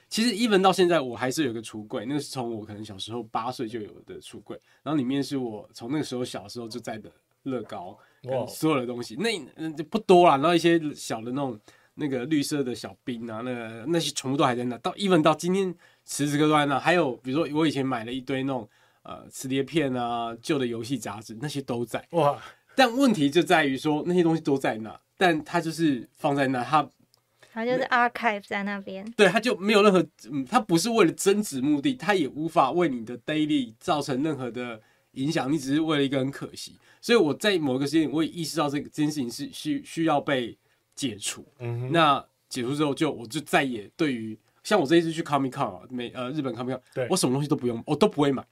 其实 even 到现在我还是有个橱柜，那个是从我可能小时候八岁就有的橱柜，然后里面是我从那个时候小时候就在的乐高哇跟所有的东西，那嗯就不多啦，然后一些小的那种那个绿色的小兵啊，那个那些全部都还在那。到 even 到今天此时刻都在那，还有比如说我以前买了一堆那种呃磁碟片啊、旧的游戏杂志，那些都在。哇，但问题就在于说那些东西都在那，但它就是放在那，它它就是 archive 在那边，对它就没有任何，嗯，它不是为了增值目的，它也无法为你的 daily 造成任何的影响，你只是为了一个很可惜。所以我在某个时间点，我也意识到这个这件事情是需需要被解除。嗯哼，那解除之后就，我就再也对于像我这一次去 Comic Con 啊，美呃日本 Comic Con，对我什么东西都不用，我都不会买。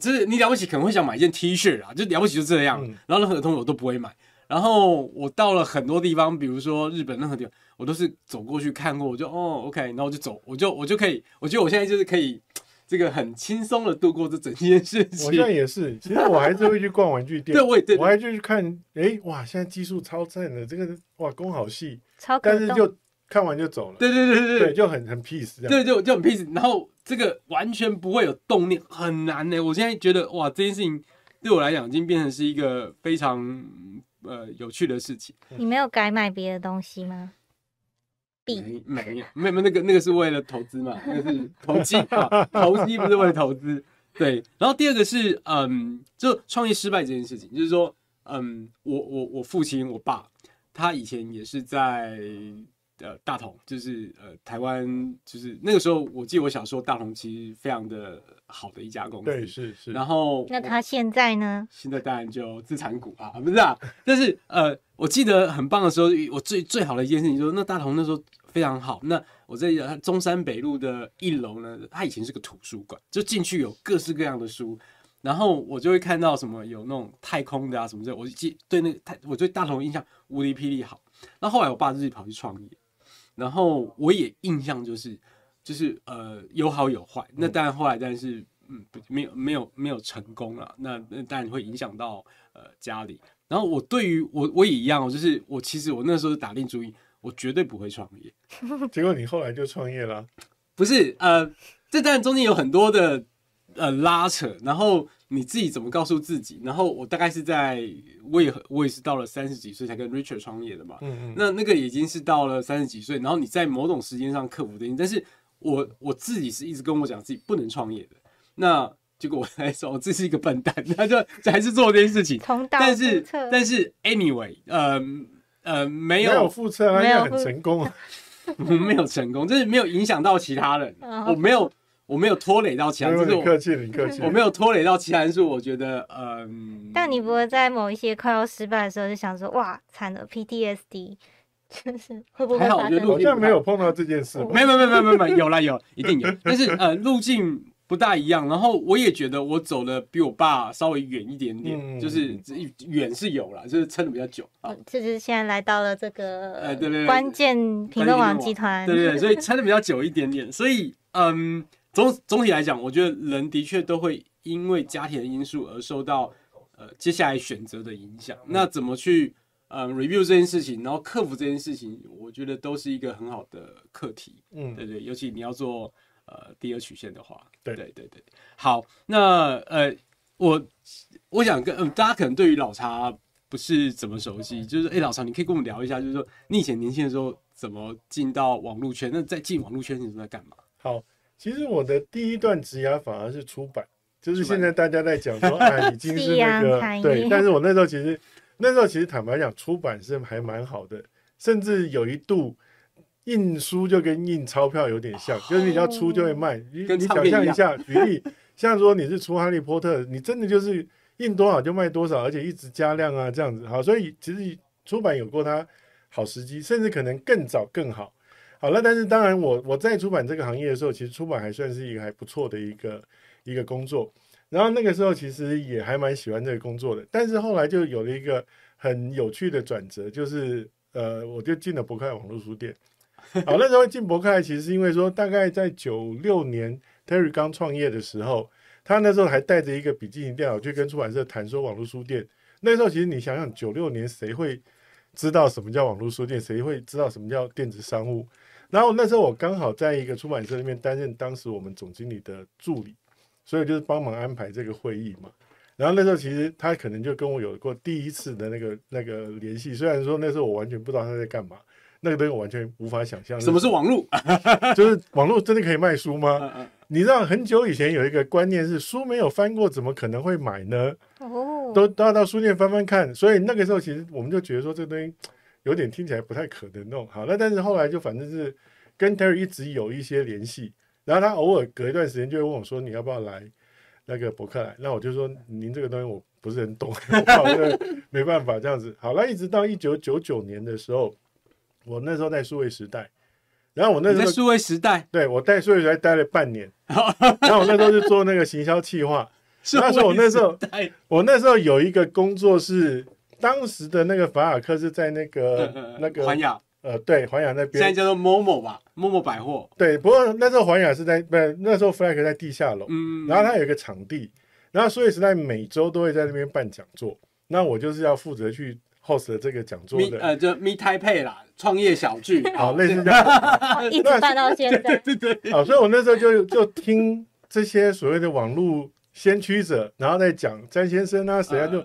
就是你了不起可能会想买一件 T 恤啊，就了不起就这样，嗯然后任何的东西我都不会买。然后我到了很多地方，比如说日本任何地方，我都是走过去看过，我就哦 OK，然后我就走，我就我就可以，我觉得我现在就是可以这个很轻松的度过这整件事情。我现在也是，其实我还是会去逛玩具店，对，我也对我还就去看，哎，哇，现在技术超赞的，这个哇工好细，超。但是就看完就走了，对对对对对，就很很 peace 这样。对，就就很 peace。然后这个完全不会有动念，很难呢。我现在觉得哇，这件事情对我来讲已经变成是一个非常呃有趣的事情。你没有改买别的东西吗？币，没没有没有那个那个是为了投资嘛，那是投机啊，投机不是为了投资。对，然后第二个是嗯，就创业失败这件事情，就是说嗯，我我我父亲我爸他以前也是在。呃，大同就是呃，台湾就是那个时候，我记得我小时候，大同其实非常的好的一家公司。对，是是。然后那他现在呢？现在当然就资产股啊，不是啊。但是呃，我记得很棒的时候，我最最好的一件事情就是，那大同那时候非常好。那我在中山北路的一楼呢，它以前是个图书馆，就进去有各式各样的书，然后我就会看到什么有那种太空的啊什么的，我记对那个太我对大同印象无敌霹雳好。那后来我爸自己跑去创业。然后我也印象就是，就是呃有好有坏。那当然后来，但是嗯，没有没有没有成功了。那那当然会影响到呃家里。然后我对于我我也一样，就是我其实我那时候打定主意，我绝对不会创业。结果你后来就创业了？不是呃，这当然中间有很多的呃拉扯。然后你自己怎么告诉自己？然后我大概是在。我也我也是到了三十几岁才跟 Richard 创业的嘛，嗯嗯，那那个已经是到了三十几岁，然后你在某种时间上克服的，但是我我自己是一直跟我讲自己不能创业的，那结果我才说，我这是一个笨蛋，他就还是做这件事情，但是但是 anyway，呃呃没有没有复测，没有很成功，没有成功，就是没有影响到其他人，我没有。我没有拖累到其他人，你客气，你客气。我没有拖累到其他人，是我觉得，嗯。但你不会在某一些快要失败的时候就想说，哇，惨了，PTSD，就是会不会？还好，我觉得好像没有碰到这件事。没有，没有，没有，没有，没有，有啦，有，一定有。但是呃，路径不大一样。然后我也觉得我走的比我爸稍微远一点点，就是远是有了，就是撑的比较久啊。就是现在来到了这个呃，对对，关键评论网集团，对对，所以撑的比较久一点点。所以嗯。总总体来讲，我觉得人的确都会因为家庭的因素而受到呃接下来选择的影响。那怎么去呃 review 这件事情，然后克服这件事情，我觉得都是一个很好的课题。嗯，对对，尤其你要做呃第二曲线的话，对对对对。好，那呃我我想跟嗯大家可能对于老茶不是怎么熟悉，就是哎老茶，你可以跟我们聊一下，就是说你以前年轻的时候怎么进到网络圈？那在进网络圈你是在干嘛？好。其实我的第一段职涯反而是出版，就是现在大家在讲说，哎，已经是那个对。但是我那时候其实，那时候其实坦白讲，出版是还蛮好的，甚至有一度印书就跟印钞票有点像，就是你要出就会卖。你你想象一下，举例，像说你是出哈利波特，你真的就是印多少就卖多少，而且一直加量啊这样子。好，所以其实出版有过它好时机，甚至可能更早更好。好了，但是当然，我我在出版这个行业的时候，其实出版还算是一个还不错的一个一个工作。然后那个时候其实也还蛮喜欢这个工作的。但是后来就有了一个很有趣的转折，就是呃，我就进了博客网络书店。好，那时候进博客其实是因为说，大概在九六年 Terry 刚创业的时候，他那时候还带着一个笔记型电脑去跟出版社谈说网络书店。那时候其实你想想，九六年谁会知道什么叫网络书店？谁会知道什么叫电子商务？然后那时候我刚好在一个出版社里面担任当时我们总经理的助理，所以就是帮忙安排这个会议嘛。然后那时候其实他可能就跟我有过第一次的那个那个联系，虽然说那时候我完全不知道他在干嘛，那个东西我完全无法想象。什么是网络？就是网络真的可以卖书吗？你知道很久以前有一个观念是书没有翻过怎么可能会买呢？哦，都都要到书店翻翻看。所以那个时候其实我们就觉得说这个东西。有点听起来不太可能弄好，那但是后来就反正是跟 Terry 一直有一些联系，然后他偶尔隔一段时间就会问我说：“你要不要来那个博客来？”那我就说：“您这个东西我不是很懂，没办法这样子。”好那，一直到一九九九年的时候，我那时候在数位时代，然后我那时候在数位时代，对我在数位时代待了半年，然后我那时候就做那个行销企划，那时候我那时候我那时候有一个工作是。当时的那个法尔克是在那个 那个环亚，呃，对，环亚那边，现在叫做 Momo 吧，Momo 百货。对，不过那时候环亚是在不，那时候 Flag 在地下楼，嗯，然后它有一个场地，然后所以时代每周都会在那边办讲座，那我就是要负责去 host 这个讲座的，呃，就 Meet Taipei 啦，创业小聚，好，类似这样，一直办到现在，对对对，好，所以我那时候就就听这些所谓的网络先驱者，然后再讲詹先生啊，谁啊就。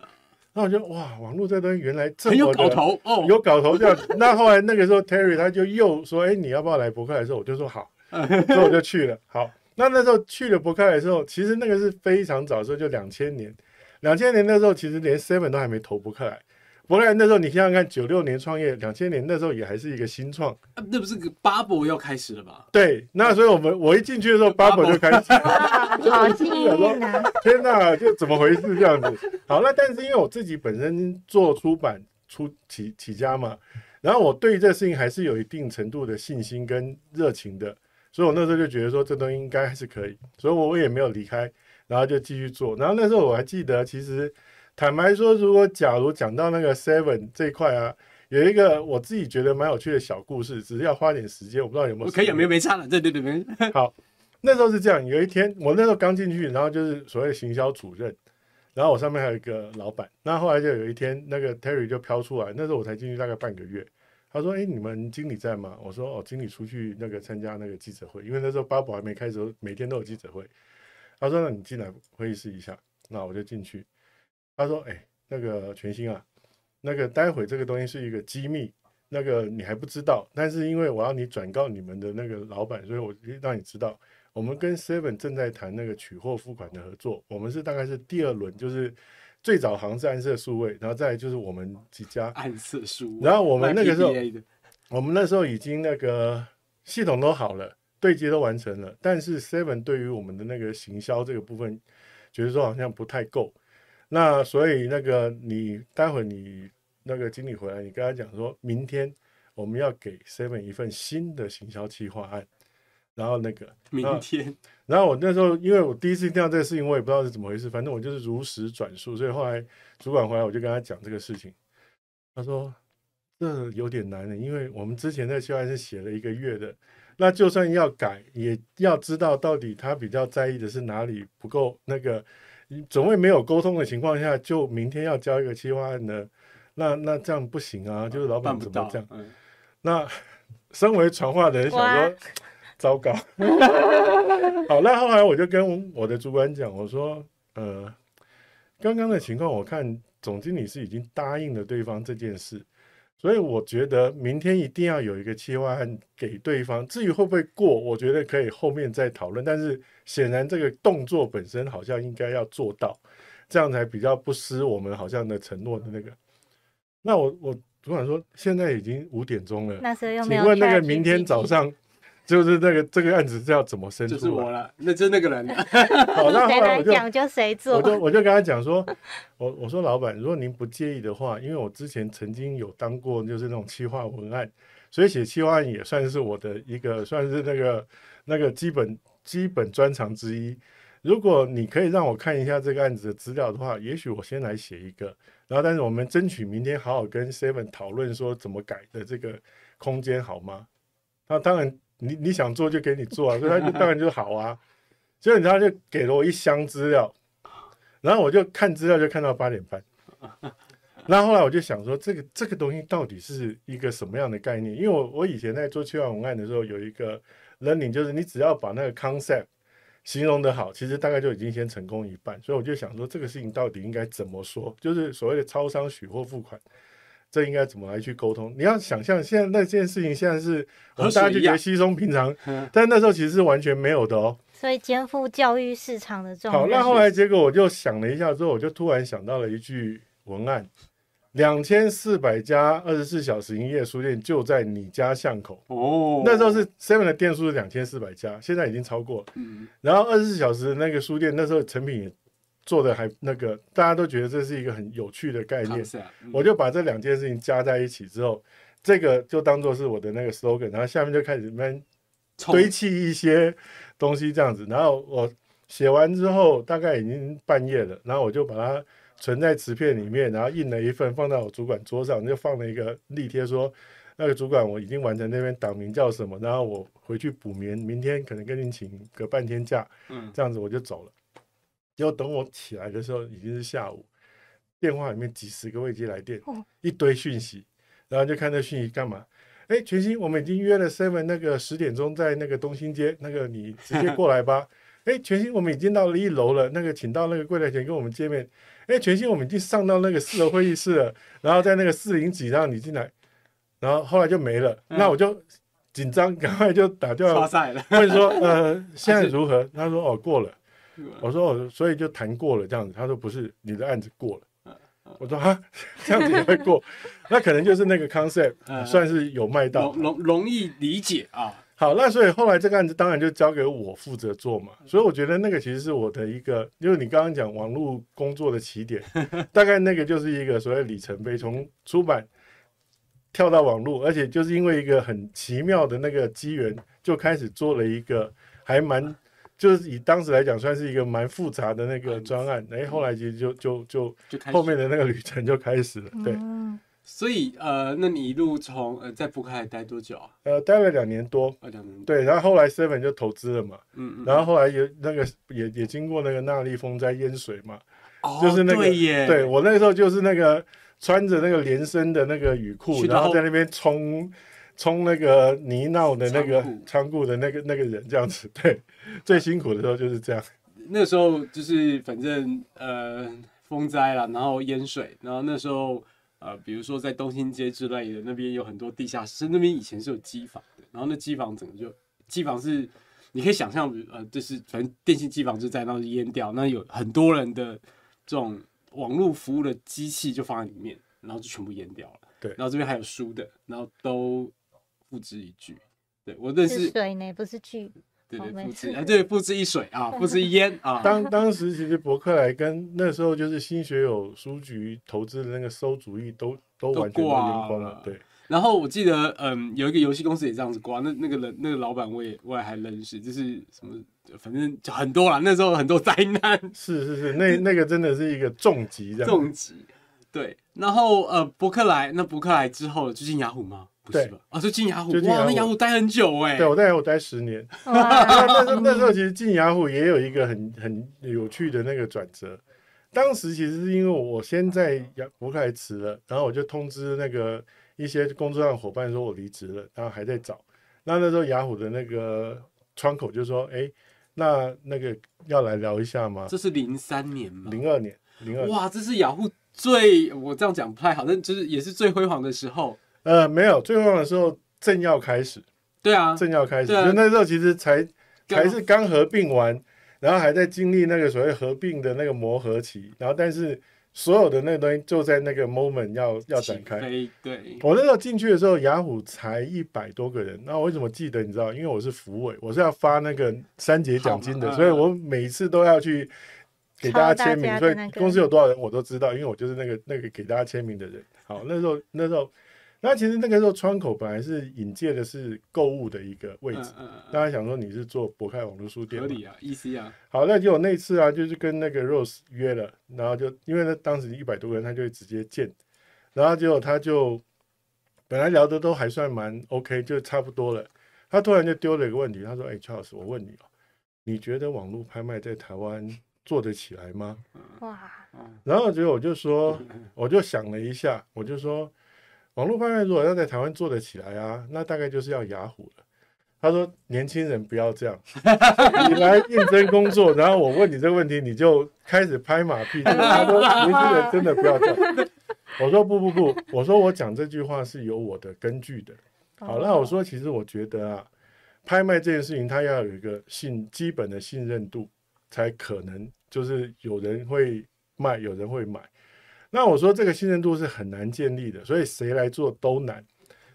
那我就哇，网络这东西原来这么有搞头哦，有搞头这样。那后来那个时候，Terry 他就又说：“哎、你要不要来博客来？”的时候，我就说好，所以我就去了。好，那那时候去了博客来的时候，其实那个是非常早的时候，就两千年。两千年那时候，其实连 Seven 都还没投伯克莱。伯克莱那时候，你想想看，九六年创业，两千年那时候也还是一个新创。啊那不是个 bubble 要开始了吧？对，那所以我们我一进去的时候 Bubble 就开始，了 好幸运啊！天哪，就怎么回事这样子？好，那但是因为我自己本身做出版出起起家嘛，然后我对这事情还是有一定程度的信心跟热情的，所以我那时候就觉得说这东西应该还是可以，所以我我也没有离开，然后就继续做。然后那时候我还记得，其实坦白说，如果假如讲到那个 Seven 这一块啊，有一个我自己觉得蛮有趣的小故事，只是要花点时间，我不知道有没有可以有，没有没差了，对对对，没 好，那时候是这样，有一天我那时候刚进去，然后就是所谓的行销主任，然后我上面还有一个老板。那后来就有一天，那个 Terry 就飘出来，那时候我才进去大概半个月。他说：“哎、你们经理在吗？”我说：“哦，经理出去那个参加那个记者会，因为那时候 Bubble 还没开始，每天都有记者会。”他说：“那你进来会议室一下。”那我就进去。他说：“哎、那个全新啊，那个待会这个东西是一个机密，那个你还不知道，但是因为我要你转告你们的那个老板，所以我让你知道，我们跟 Seven 正在谈那个取货付款的合作，我们是大概是第二轮，就是最早好像是暗色数位，然后再来就是我们几家，暗色书。然后我们那个时候我们那时候已经那个系统都好了，对接都完成了，但是 Seven 对于我们的那个行销这个部分，觉得说好像不太够。那所以那个你待会你那个经理回来，你跟他讲说，明天我们要给 Seven 一份新的行销计划案，然后那个明天然后我那时候，因为我第一次听到这个事情，我也不知道是怎么回事，反正我就是如实转述，所以后来主管回来，我就跟他讲这个事情。他说：“这有点难的，因为我们之前在计划案是写了一个月的，那就算要改，也要知道到底他比较在意的是哪里不够那个，总会没有沟通的情况下，就明天要交一个计划案呢？那那这样不行啊，就是老板怎么这样？嗯那身为传话的人想说，糟糕。好，那后来我就跟我的主管讲，我说，呃，刚刚的情况，我看总经理是已经答应了对方这件事，所以我觉得明天一定要有一个计划案给对方。至于会不会过，我觉得可以后面再讨论。但是显然这个动作本身好像应该要做到，这样才比较不失我们好像的承诺的那个。那我我主管说，现在已经五点钟了。那时候又没有。请问那个明天早，上，就是那个这个案子是要怎么生就是出来？我了，那就是那个人。好，那谁后来我就来讲就谁做我。就我就跟他讲说，我我说老板，如果您不介意的话，因为我之前曾经有当过就是那种企划文案，所以写企划案也算是我的一个算是那个那个基本基本专长之一。如果你可以让我看一下这个案子的资料的话，也许我先来写一个，然后但是我们争取明天好好跟 Seven 讨论说怎么改的这个空间好吗？那当然你你想做就给你做啊，所以他就当然就好啊。结果他就给了我一箱资料，然后我就看资料就看到八点半，然后来我就想说，这个这个东西到底是一个什么样的概念？因为我我以前在做企划文案的时候，有一个 learning，就是你只要把那个 concept 形容的好，其实大概就已经先成功一半。所以我就想说，这个事情到底应该怎么说？就是所谓的超商取货付款。这应该怎么来去沟通？你要想象现在那件事情，现在是我们大家就觉得稀松平常，但那时候其实是完全没有的哦。所以肩负教育市场的重任。好，那后来结果我就想了一下之后，我就突然想到了一句文案：两千四百家二十四小时营业书店就在你家巷口。哦，那时候是 Seven 的店数是两千四百家，现在已经超过了。嗯，然后二十四小时的那个书店，那时候成品也做的还那个，大家都觉得这是一个很有趣的概念。我就把这两件事情加在一起之后，这个就当做是我的那个 slogan，然后下面就开始慢慢堆砌一些东西这样子，然后我写完之后大概已经半夜了，然后我就把它存在磁片里面，然后印了一份放到我主管桌上，就放了一个立贴说。那个主管，我已经完成那边党名叫什么，然后我回去补眠，明天可能跟你请个半天假，嗯，这样子我就走了。结果等我起来的时候已经是下午，电话里面几十个未接来电哦，一堆讯息，然后就看那讯息干嘛？哎，全新，我们已经约了 Seven 那个十点钟在那个东兴街，那个你直接过来吧。哎，全新，我们已经到了一楼了，那个请到那个柜台前跟我们见面。哎，全新我们已经上到那个四楼会议室了，然后在那个四零几让你进来，然后后来就没了，嗯那我就紧张，赶快就打电话问说，呃，现在如何？他说，哦，过了。嗯我说，我，所以就谈过了这样子。他说不是，你的案子过了嗯。我说哈，这样子也会过，那可能就是那个 concept 嗯算是有卖到容。容容易理解啊。好，那所以后来这个案子当然就交给我负责做嘛。所以我觉得那个其实是我的一个，就是你刚刚讲网络工作的起点，大概那个就是一个所谓里程碑，从出版跳到网络，而且就是因为一个很奇妙的那个机缘，就开始做了一个还蛮。就是以当时来讲，算是一个蛮复杂的那个专案，哎，后来其实就就就就后面的那个旅程就开始了，对，嗯所以呃，那你一路从呃在福克海待多久啊？呃，待了两年多，啊，两年。对，然后后来 Seven 就投资了嘛，嗯嗯。然后后来也那个也也经过那个纳利风灾淹水嘛，哦就是那个对耶，对我那个时候就是那个穿着那个连身的那个雨裤，然后在那边冲冲那个泥淖的那个仓库的那个那个人这样子，对，最辛苦的时候就是这样。那时候就是反正呃风灾啦，然后淹水，然后那时候呃比如说在东兴街之类的那边有很多地下室，那边以前是有机房的，然后那机房整个就机房是你可以想象呃就是反正电信机房就在那就淹掉，那有很多人的这种网络服务的机器就放在里面，然后就全部淹掉了。对然后这边还有书的，然后都付之一炬。对我认是识，水呢，不是炬。对对，付之事啊，对付之一水啊，付之一烟 啊。当当时其实伯克莱跟那时候就是新学友书局投资的那个馊主意都都都完全都挂淹光了了，对。然后我记得，嗯，有一个游戏公司也这样子刮，那那个人那个老板我也我也还认识，就是什么，反正就很多啦。那时候很多灾难是是是，那那个真的是一个重疾这样。重疾，对。然后呃，伯克莱，那伯克莱之后就进雅虎吗？不是对吧？啊，就进雅虎，哇，就进雅虎那雅虎待很久哎、对，我在雅虎待十年。那那时候那时候其实进雅虎也有一个很很有趣的那个转折。当时其实是因为我先在雅伯克莱辞了，然后我就通知那个一些工作上的伙伴说我离职了，然后还在找。那那时候雅虎的那个窗口就说：“哎，那那个要来聊一下吗这是零三年？”嘛？零二年，零二哇，这是雅虎最我这样讲不太好，但就是也是最辉煌的时候。呃没有，最后的时候正要开始，对啊，正要开始，啊就那时候其实才刚才是刚合并完，然后还在经历那个所谓合并的那个磨合期，然后但是所有的那个东西就在那个 moment 要要展开。对，我那时候进去的时候，雅虎才一百多个人。那我为什么记得？你知道，因为我是福委，我是要发那个三节奖金的，所以我每次都要去给大家签名。所以公司有多少人我都知道，因为我就是那个那个给大家签名的人。好，那时候那时候，那其实那个时候窗口本来是引介的是购物的一个位置。嗯嗯大家想说你是做博开网络书嗯，店嘛，合理啊，EC 啊，好，那结果那次啊，就是跟那个 Rose 约了，然后就因为呢当时一百多个人，他就会直接见，然后结果他就本来聊的都还算蛮 OK，就差不多了。他突然就丢了一个问题，他说：“哎、c h a r l e s 我问你哦，你觉得网络拍卖在台湾做得起来吗哇，嗯？”然后结果我就说，我就想了一下，我就说，网络拍卖如果要在台湾做得起来啊，那大概就是要雅虎了。他说：“年轻人不要这样，你来应征工作，然后我问你这个问题，你就开始拍马屁。”就是他说：“年轻人真的不要这样。”我说：“不不不，我说我讲这句话是有我的根据的。”好，那我说，其实我觉得啊，拍卖这件事情，它要有一个信基本的信任度，才可能就是有人会卖，有人会买。那我说这个信任度是很难建立的，所以谁来做都难。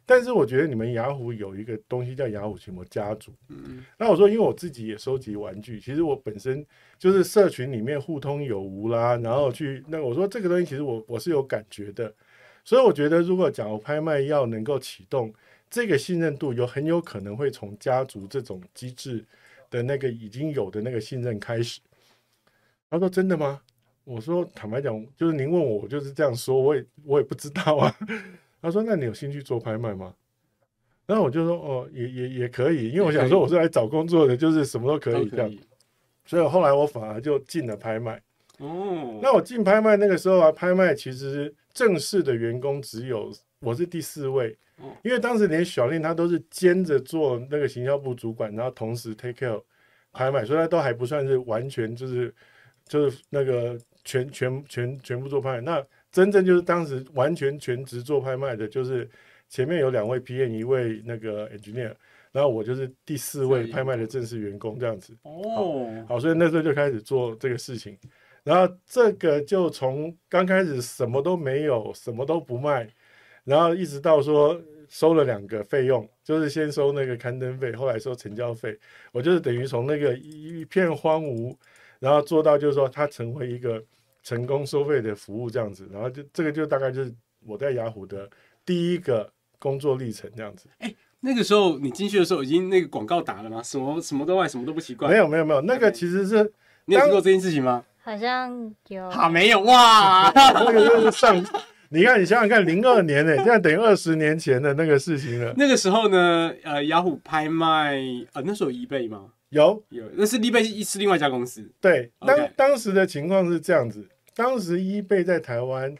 但是我觉得你们雅虎有一个东西叫雅虎奇摩家族。嗯那我说，因为我自己也收集玩具，其实我本身就是社群里面互通有无啦，然后去那我说这个东西其实我我是有感觉的，所以我觉得如果假如拍卖要能够启动这个信任度，有很有可能会从家族这种机制的那个已经有的那个信任开始。他说真的吗？我说坦白讲，就是您问我，我就是这样说，我也我也不知道啊。他说那你有兴趣做拍卖吗？然后我就说哦，也也也可以，因为我想说我是来找工作的，就是什么都可以这样。所以后来我反而就进了拍卖。哦，那我进拍卖那个时候啊，拍卖其实正式的员工只有我是第四位哦，因为当时连小令他都是兼着做那个行销部主管，然后同时 take care 拍卖，所以他都还不算是完全就是就是那个全全全全部做拍卖。那真正就是当时完全全职做拍卖的，就是前面有两位 PM，一位那个 engineer，然后我就是第四位拍卖的正式员工这样子。哦，好，所以那时候就开始做这个事情，然后这个就从刚开始什么都没有，什么都不卖，然后一直到说收了两个费用，就是先收那个刊登费，后来收成交费，我就是等于从那个一一片荒芜，然后做到就是说它成为一个成功收费的服务这样子，然后就这个就大概就是我在雅虎的第一个工作历程这样子。那个时候你进去的时候已经那个广告打了吗？什么什么都卖，什么都不奇怪。没，有没有没有，那个其实是 你有听过这件事情吗？好像有啊，没有哇！那个就是上，你看你想想看，零二年呢，现在等于二十年前的那个事情了。那个时候呢，呃，雅虎拍卖，呃，那时候有 eBay 吗？有。有，那是 eBay 是是另外一家公司。对当当时的情况是这样子，当时 eBay 在台湾，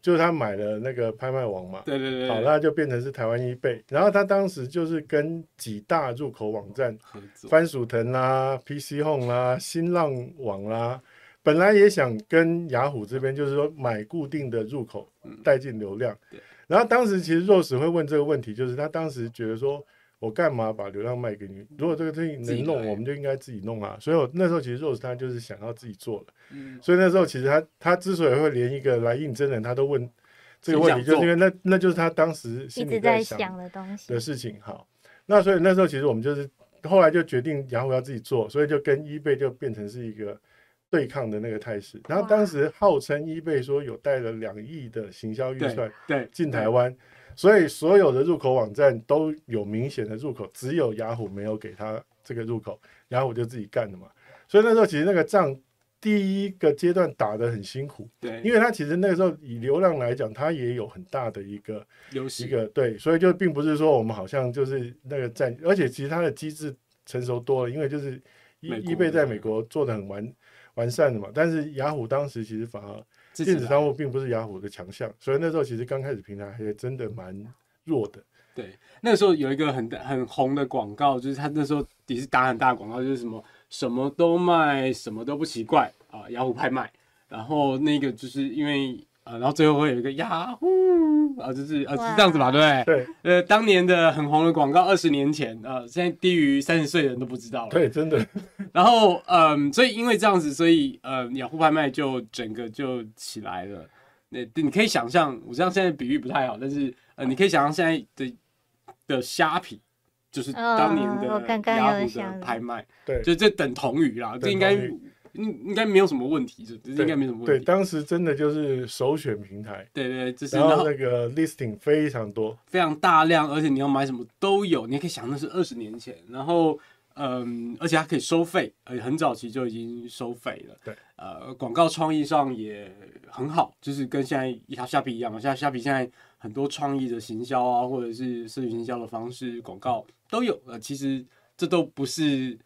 就是他买了那个拍卖网嘛，对对对，好，那就变成是台湾 eBay，然后他当时就是跟几大入口网站。番薯藤啦、PC Home 啦、新浪网啦，本来也想跟雅虎这边就是说买固定的入口带进流量。对，然后当时其实 Rose 会问这个问题，就是他当时觉得说。我干嘛把流量卖给你？如果这个东西能弄，我们就应该自己弄啊。所以我那时候其实 Rose 他就是想要自己做了。嗯，所以那时候其实他他之所以会连一个来应征人，他都问这个问题，就是因为那那就是他当时一心里直在想想的东西的。事情。好，那所以那时候其实我们就是后来就决定雅虎要自己做，所以就跟 eBay 就变成是一个对抗的那个态势。然后当时号称 eBay 说有带了两亿的行销预算对，进台湾，所以所有的入口网站都有明显的入口，只有雅虎没有给他这个入口，雅虎就自己干的嘛。所以那时候其实那个仗第一个阶段打得很辛苦，对，因为它其实那个时候以流量来讲，它也有很大的一个一个对，所以就并不是说我们好像就是那个战，而且其实它的机制成熟多了，因为就是一美国易贝在美国做的很完完善的嘛，但是雅虎当时其实反而电子商务并不是雅虎的强项，所以那时候其实刚开始平台还真的蛮弱的。对，那时候有一个很大很红的广告，就是他那时候也是打很大广告，就是什么什么都卖，什么都不奇怪啊，雅虎拍卖。然后那个就是因为呃，然后最后会有一个雅虎啊，就是呃是这样子吧，对不对？对呃，当年的很红的广告，二十年前啊、呃现在低于三十岁的人都不知道了。对，真的然后嗯，所以因为这样子，所以呃，雅虎拍卖就整个就起来了。那你可以想象，我这样现在比喻不太好，但是呃，你可以想象现在的的虾皮，就是当年的雅虎的拍卖，对就这等同于啦，这应该应应该没有什么问题，这这应该没什么，问题。对当时真的就是首选平台，对对，就是然然后后那个 listing 非常多，非常大量，而且你要买什么都有，你可以想那是二十年前，然后嗯，而且它可以收费，而且很早期就已经收费了。对，呃，广告创意上也很好，就是跟现在一条虾皮一样嘛，像虾皮现在很多创意的行销啊，或者是社群行销的方式，广告都有。呃，其实这都不是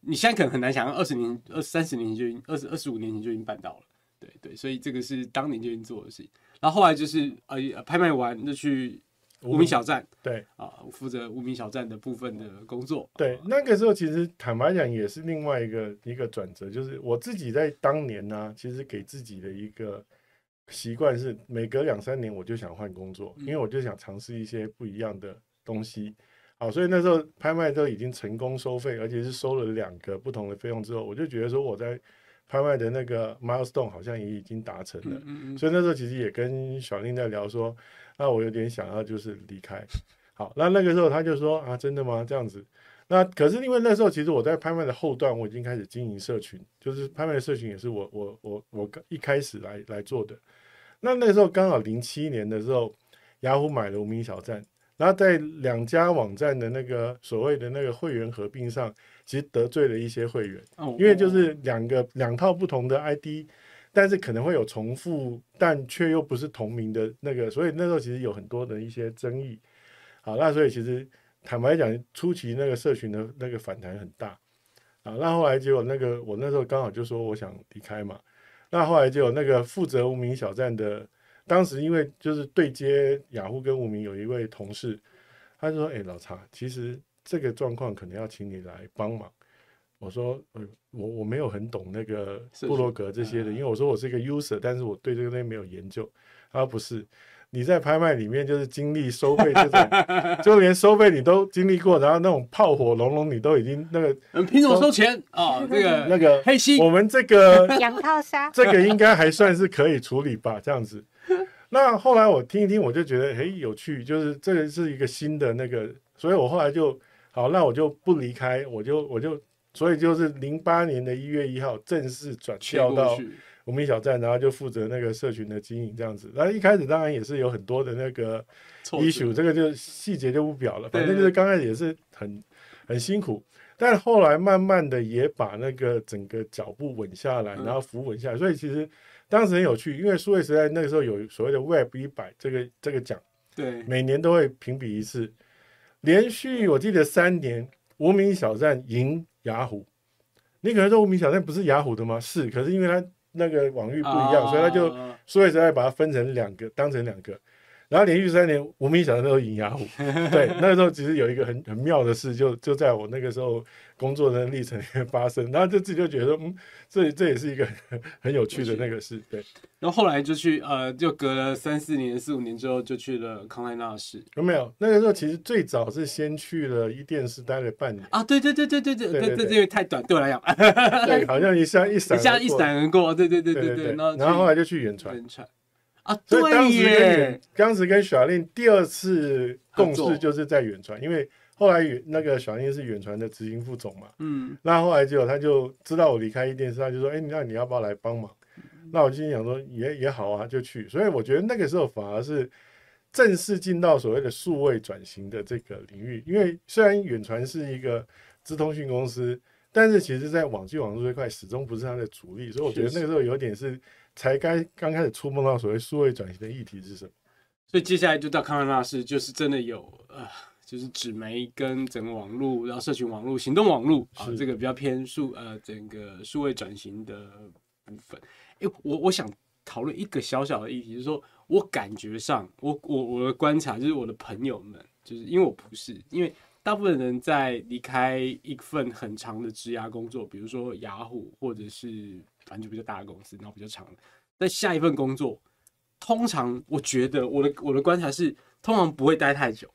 你现在可能很难想象，二十年、二三十年前就已经，二十二十五年前就已经办到了。对对，所以这个是当年就已经做的事情。然后后来就是呃拍卖完就去无名小站对啊，负责无名小站的部分的工作。对，那个时候其实坦白讲也是另外一个一个转折，就是我自己在当年呢、其实给自己的一个习惯是每隔两三年我就想换工作，因为我就想尝试一些不一样的东西。好，所以那时候拍卖都已经成功收费，而且是收了两个不同的费用之后，我就觉得说我在拍卖的那个 milestone 好像也已经达成了。嗯嗯嗯，所以那时候其实也跟小令在聊说，那我有点想要就是离开。好，那那个时候他就说啊，真的吗？这样子。那可是因为那时候其实我在拍卖的后段，我已经开始经营社群，就是拍卖的社群也是我我我我一开始来来做的。那那个时候刚好零七年的时候，雅虎买了无名小站，然后在两家网站的那个所谓的那个会员合并上，其实得罪了一些会员。哦因为就是两个两套不同的 ID，但是可能会有重复，但却又不是同名的那个，所以那时候其实有很多的一些争议。好，那所以其实坦白讲，初期那个社群的那个反弹很大。啊，那后来结果那个我那时候刚好就说我想离开嘛，那后来就有那个负责无名小站的，当时因为就是对接雅虎跟无名有一位同事，他就说：“哎、老查，其实这个状况可能要请你来帮忙。”我说，呃，我我没有很懂那个布洛格这些的，嗯因为我说我是一个 user，但是我对这个东西没有研究。他说不是，你在拍卖里面就是经历收费这种，就连收费你都经历过，然后那种炮火隆隆你都已经那个嗯，凭什么收钱啊？这个那个黑心我们这个 羊套杀，这个应该还算是可以处理吧，这样子。那后来我听一听，我就觉得嘿有趣，就是这个是一个新的那个，所以我后来就好，那我就不离开，我就我就，所以就是零八年的一月一号正式转切调到无名小站，然后就负责那个社群的经营这样子。然后一开始当然也是有很多的那个凑 issue，这个就细节就不表了，反正就是刚开始也是很很辛苦，但后来慢慢的也把那个整个脚步稳下来，嗯。然后扶稳下来，所以其实当时很有趣，因为数位时代那个时候有所谓的 Web 一百这个这个奖，对，每年都会评比一次，连续我记得三年无名小站赢雅虎。你可能说无名小站不是雅虎的吗？是，可是因为它那个网域不一样，所以它就啊数位时代把它分成两个，当成两个，然后连续三年无名小站都赢雅虎。对，那个时候其实有一个很很妙的事，就就在我那个时候工作的历程里面发生，然后就自己就觉得说，嗯，这这也是一个很 很有趣的那个事。对，然后后来就去呃，就隔了三四年、四五年之后，就去了康奈纳市。有没有？那个时候其实最早是先去了一电视待了半年，啊，对对对对对对对这这因为太短，对我来讲，对，好像一下一闪，一下一闪而过，对对对对对对，然后然后后来就去远传。人传。啊，对耶。远，，当时跟小令第二次共事就是在远传，因为后来远那个小英是远传的执行副总嘛，嗯，那后来结果他就知道我离开一电视，他就说：“哎、那你要不要来帮忙？”那我心里想说也也好啊，就去。所以我觉得那个时候反而是正式进到所谓的数位转型的这个领域，因为虽然远传是一个资通讯公司，但是其实在网际网络这块始终不是它的主力，所以我觉得那个时候有点是才刚刚开始触碰到所谓数位转型的议题是什么。所以接下来就到康奈纳斯，就是真的有呃，就是纸媒跟整个网络，然后社群网络、行动网络啊，这个比较偏数呃整个数位转型的部分。诶，我我想讨论一个小小的议题，就是说我感觉上，我我我的观察就是我的朋友们，就是因为我不是，因为大部分人在离开一份很长的职涯工作，比如说雅虎或者是反正就比较大的公司，然后比较长的，在下一份工作。通常我觉得我的我的观察是，通常不会待太久，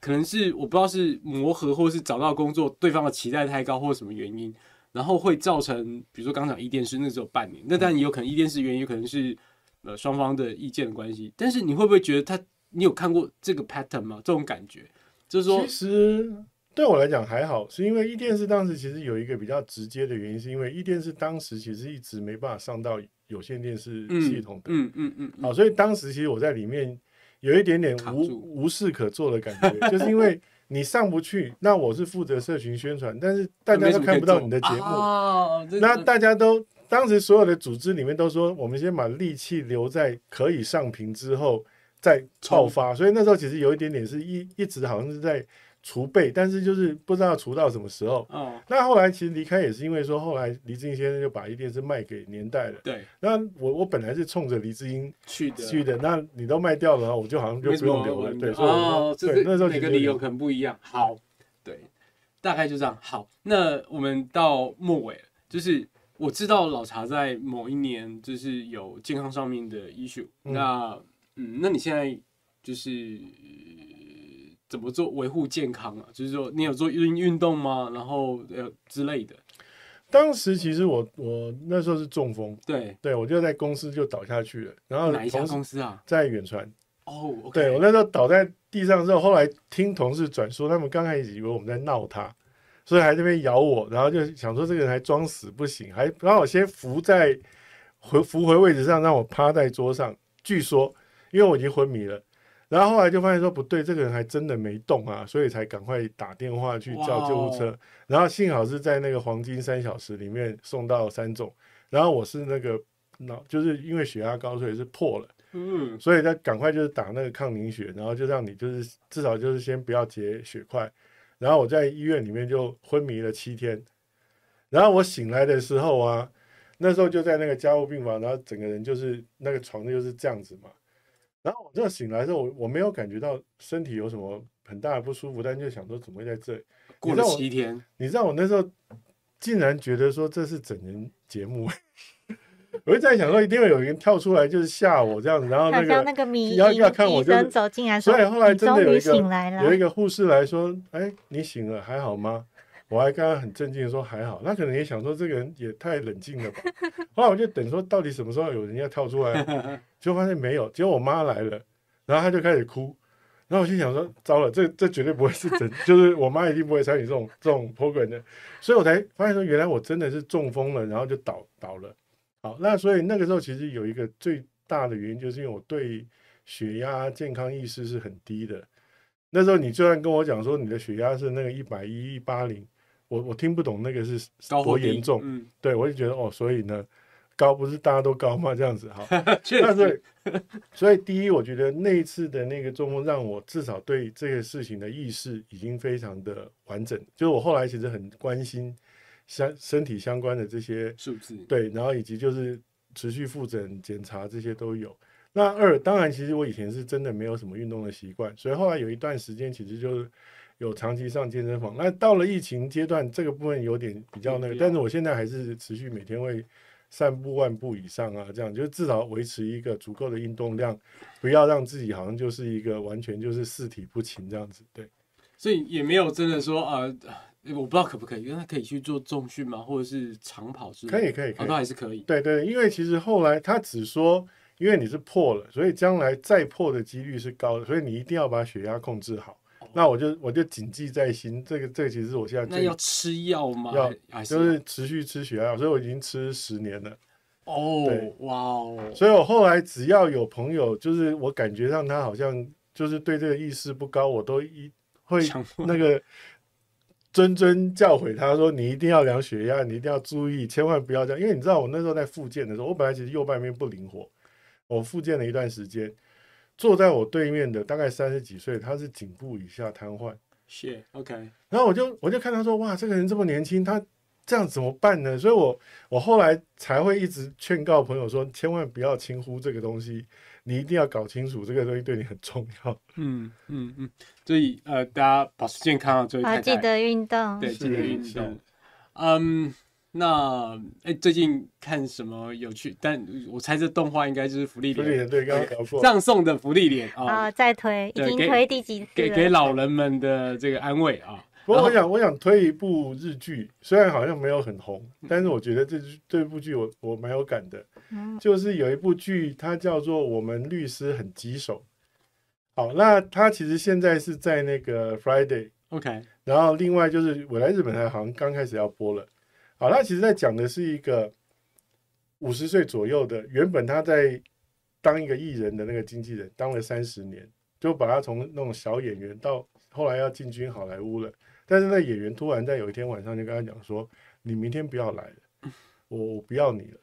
可能是我不知道是磨合，或是找到工作对方的期待太高，或者什么原因，然后会造成，比如说刚讲一电视那只有半年，那当然也有可能一电视原因，有可能是呃双方的意见的关系。但是你会不会觉得他，你有看过这个 pattern 吗？这种感觉就是说其，实对我来讲还好，是因为一电视当时其实有一个比较直接的原因，是因为一电视当时其实一直没办法上到有线电视嗯系统的，嗯嗯嗯嗯，好，所以当时其实我在里面有一点点无无事可做的感觉，就是因为你上不去，那我是负责社群宣传，但是大家都看不到你的节目，哦、那大家都当时所有的组织里面都说，我们先把力气留在可以上屏之后再爆发，所以那时候其实有一点点是一一直好像是在储备，但是就是不知道储到什么时候。哦，那后来其实离开也是因为说，后来黎智英先生就把一电视卖给年代了。对，那我我本来是冲着黎智英去的去的，那你都卖掉了，我就好像就不用留了。对，所以我哦，对那时候其实个理由可能不一样。好，对，大概就这样。好，那我们到末尾了，就是我知道老茶在某一年就是有健康上面的 issue，、嗯那嗯，那你现在就是呃怎么做维护健康啊？就是说你有做运运动吗？然后呃之类的，当时其实我我那时候是中风，对，对我就在公司就倒下去了，然后哪一家公司啊？在远传。哦对我那时候倒在地上之后，后来听同事转说，他们刚开始以为我们在闹他，所以还在那边咬我，然后就想说这个人还装死不行，还让我先扶在回扶回位置上，让我趴在桌上。据说因为我已经昏迷了，然后后来就发现说不对，这个人还真的没动啊，所以才赶快打电话去叫救护车。然后幸好是在那个黄金三小时里面送到三种，然后我是那个脑就是因为血压高，所以是破了。嗯，所以他赶快就是打那个抗凝血，然后就让你就是至少就是先不要结血块。然后我在医院里面就昏迷了七天，然后我醒来的时候啊，那时候就在那个加护病房，然后整个人就是那个床就是这样子嘛。然后我这醒来之后，我我没有感觉到身体有什么很大的不舒服，但就想说怎么会在这里？过了七天，你知道我那时候竟然觉得说这是整人节目，我就在想说一定会有人跳出来就是吓我这样子，然后那个那个迷要要看我就走进来，所以后来真的有一个醒来了，有一个护士来说：“哎，你醒了，还好吗？”我还刚刚很镇静的说：“还好。”那可能也想说这个人也太冷静了吧。后来我就等说到底什么时候有人要跳出来，结果发现没有。结果我妈来了，然后她就开始哭。然后我心想说：“糟了，这这绝对不会是真，就是我妈一定不会参与这种这种 program 的。”所以我才发现说，原来我真的是中风了，然后就倒倒了。好，那所以那个时候其实有一个最大的原因，就是因为我对血压健康意识是很低的。那时候你就算跟我讲说你的血压是那个一百一、一八零，我我听不懂那个是多严重。嗯，对我就觉得哦，所以呢，高不是大家都高吗？这样子哈，但是所实，以，第一，我觉得那一次的那个中风让我至少对这个事情的意识已经非常的完整。就是我后来其实很关心相身体相关的这些数字，对，然后以及就是持续复诊检查这些都有。那二，当然其实我以前是真的没有什么运动的习惯，所以后来有一段时间其实就是有长期上健身房。那到了疫情阶段，这个部分有点比较那个，但是我现在还是持续每天会散步万步以上啊，这样就是至少维持一个足够的运动量，不要让自己好像就是一个完全就是四体不勤这样子。对，所以也没有真的说啊、呃，我不知道可不可以，因为他可以去做重训吗？或者是长跑之类的？可以可以可哦，以都还是可以。对对，因为其实后来他只说，因为你是破了，所以将来再破的几率是高的，所以你一定要把血压控制好。那我就我就谨记在心，这个这个其实是我现在最那要吃药吗？要就是持续吃血压药，所以我已经吃十年了。哦，哇哦，所以我后来只要有朋友，就是我感觉上他好像就是对这个意识不高，我都一会那个 谆谆教诲他说：“你一定要量血压，你一定要注意，千万不要这样。”因为你知道我那时候在复健的时候，我本来其实右半边不灵活，我复健了一段时间，坐在我对面的大概三十几岁，他是颈部以下瘫痪。是 OK，然后我就我就看他说，哇，这个人这么年轻，他这样怎么办呢？所以我我后来才会一直劝告朋友说，千万不要轻忽这个东西，你一定要搞清楚这个东西对你很重要。嗯嗯嗯，所以呃，大家保持健康啊，注意啊，太太记得运动。对，记得运动。嗯，那哎，最近看什么有趣？但我猜这动画应该就是福利脸对刚刚聊过，葬送的福利脸啊，啊，再推，已经推第几次？给给老人们的这个安慰啊。不过我想我想推一部日剧，虽然好像没有很红，但是我觉得这这部剧我我蛮有感的。嗯，就是有一部剧，它叫做《我们律师很棘手》。好，那它其实现在是在那个 Friday，OK，然后另外就是我来日本台好像刚开始要播了。好，他其实在讲的是一个五十岁左右的，原本他在当一个艺人的那个经纪人，当了三十年，就把他从那种小演员到后来要进军好莱坞了。但是那演员突然在有一天晚上就跟他讲说：“你明天不要来了，我我不要你了。”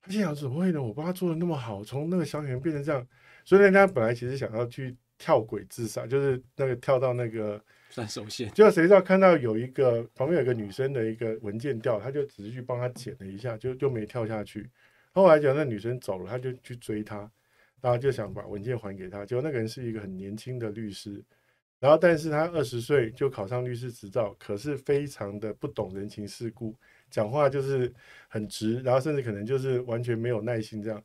他心想：怎么会呢？我帮他做的那么好，从那个小演员变成这样，所以呢，他本来其实想要去跳轨自杀，就是那个跳到那个。算首先结果谁知道看到有一个旁边有一个女生的一个文件掉，他就只是去帮她捡了一下，就就没跳下去。后来讲那女生走了，他就去追她，然后就想把文件还给她。结果那个人是一个很年轻的律师，然后但是他二十岁就考上律师执照，可是非常的不懂人情世故，讲话就是很直，然后甚至可能就是完全没有耐心这样。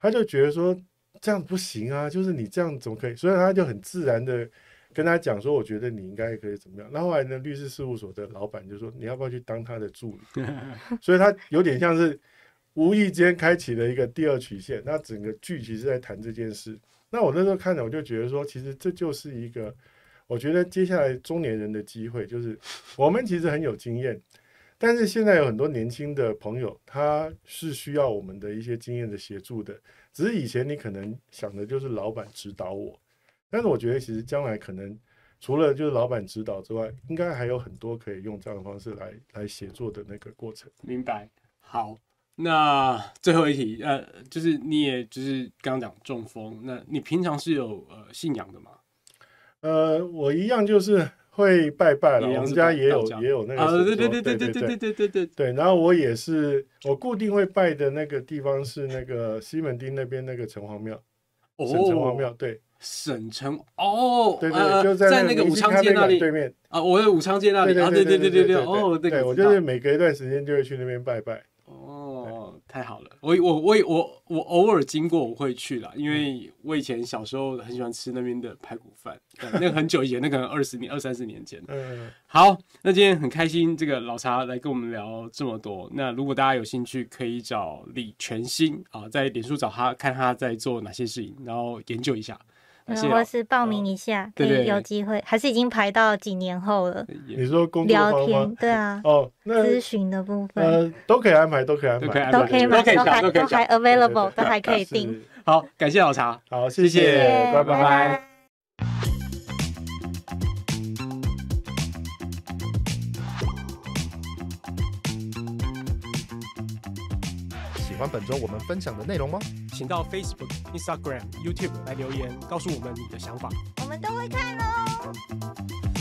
他就觉得说这样不行啊，就是你这样怎么可以？所以他就很自然的。跟他讲说，我觉得你应该可以怎么样。那后来呢，律师事务所的老板就说，你要不要去当他的助理？所以他有点像是无意间开启了一个第二曲线。那整个剧其实在谈这件事。那我那时候看着，我就觉得说，其实这就是一个，我觉得接下来中年人的机会，就是我们其实很有经验，但是现在有很多年轻的朋友，他是需要我们的一些经验的协助的。只是以前你可能想的就是老板指导我。但是我觉得，其实将来可能除了就是老板指导之外，应该还有很多可以用这样的方式来来协作的那个过程。明白。好，那最后一题，呃，就是你也就是刚刚讲中风，那你平常是有呃信仰的吗？呃，我一样就是会拜拜了，我们家也有也有那个啊，对对对对对对对对对对对，然后我也是，我固定会拜的那个地方是那个西门町那边那个城隍庙，哦省城隍庙。对，省城哦，对对，在那个武昌街那里对面。啊，我在武昌街那里啊，对对对对对，哦，这对，我就是每隔一段时间就会去那边拜拜。哦，太好了！我我我我我偶尔经过我会去啦，因为我以前小时候很喜欢吃那边的排骨饭，那个很久以前，那个二十年、二三十年前。嗯，好，那今天很开心，这个老茶来跟我们聊这么多。那如果大家有兴趣，可以找李全新啊，在脸书找他，看他在做哪些事情，然后研究一下。或是报名一下，可以对对有机会，还是已经排到几年后了。你说工作聊坊吗天，？对啊，哦，那咨询的部分呃都可以安排，都可以安排，都可以安排都可以买，都可以都还都可以都还 available，对都还可以是订。好，感谢老茶。好，谢谢拜拜喜欢本周我们分享的内容吗？请到 Facebook、Instagram、YouTube 来留言，告诉我们你的想法。我们都会看哦。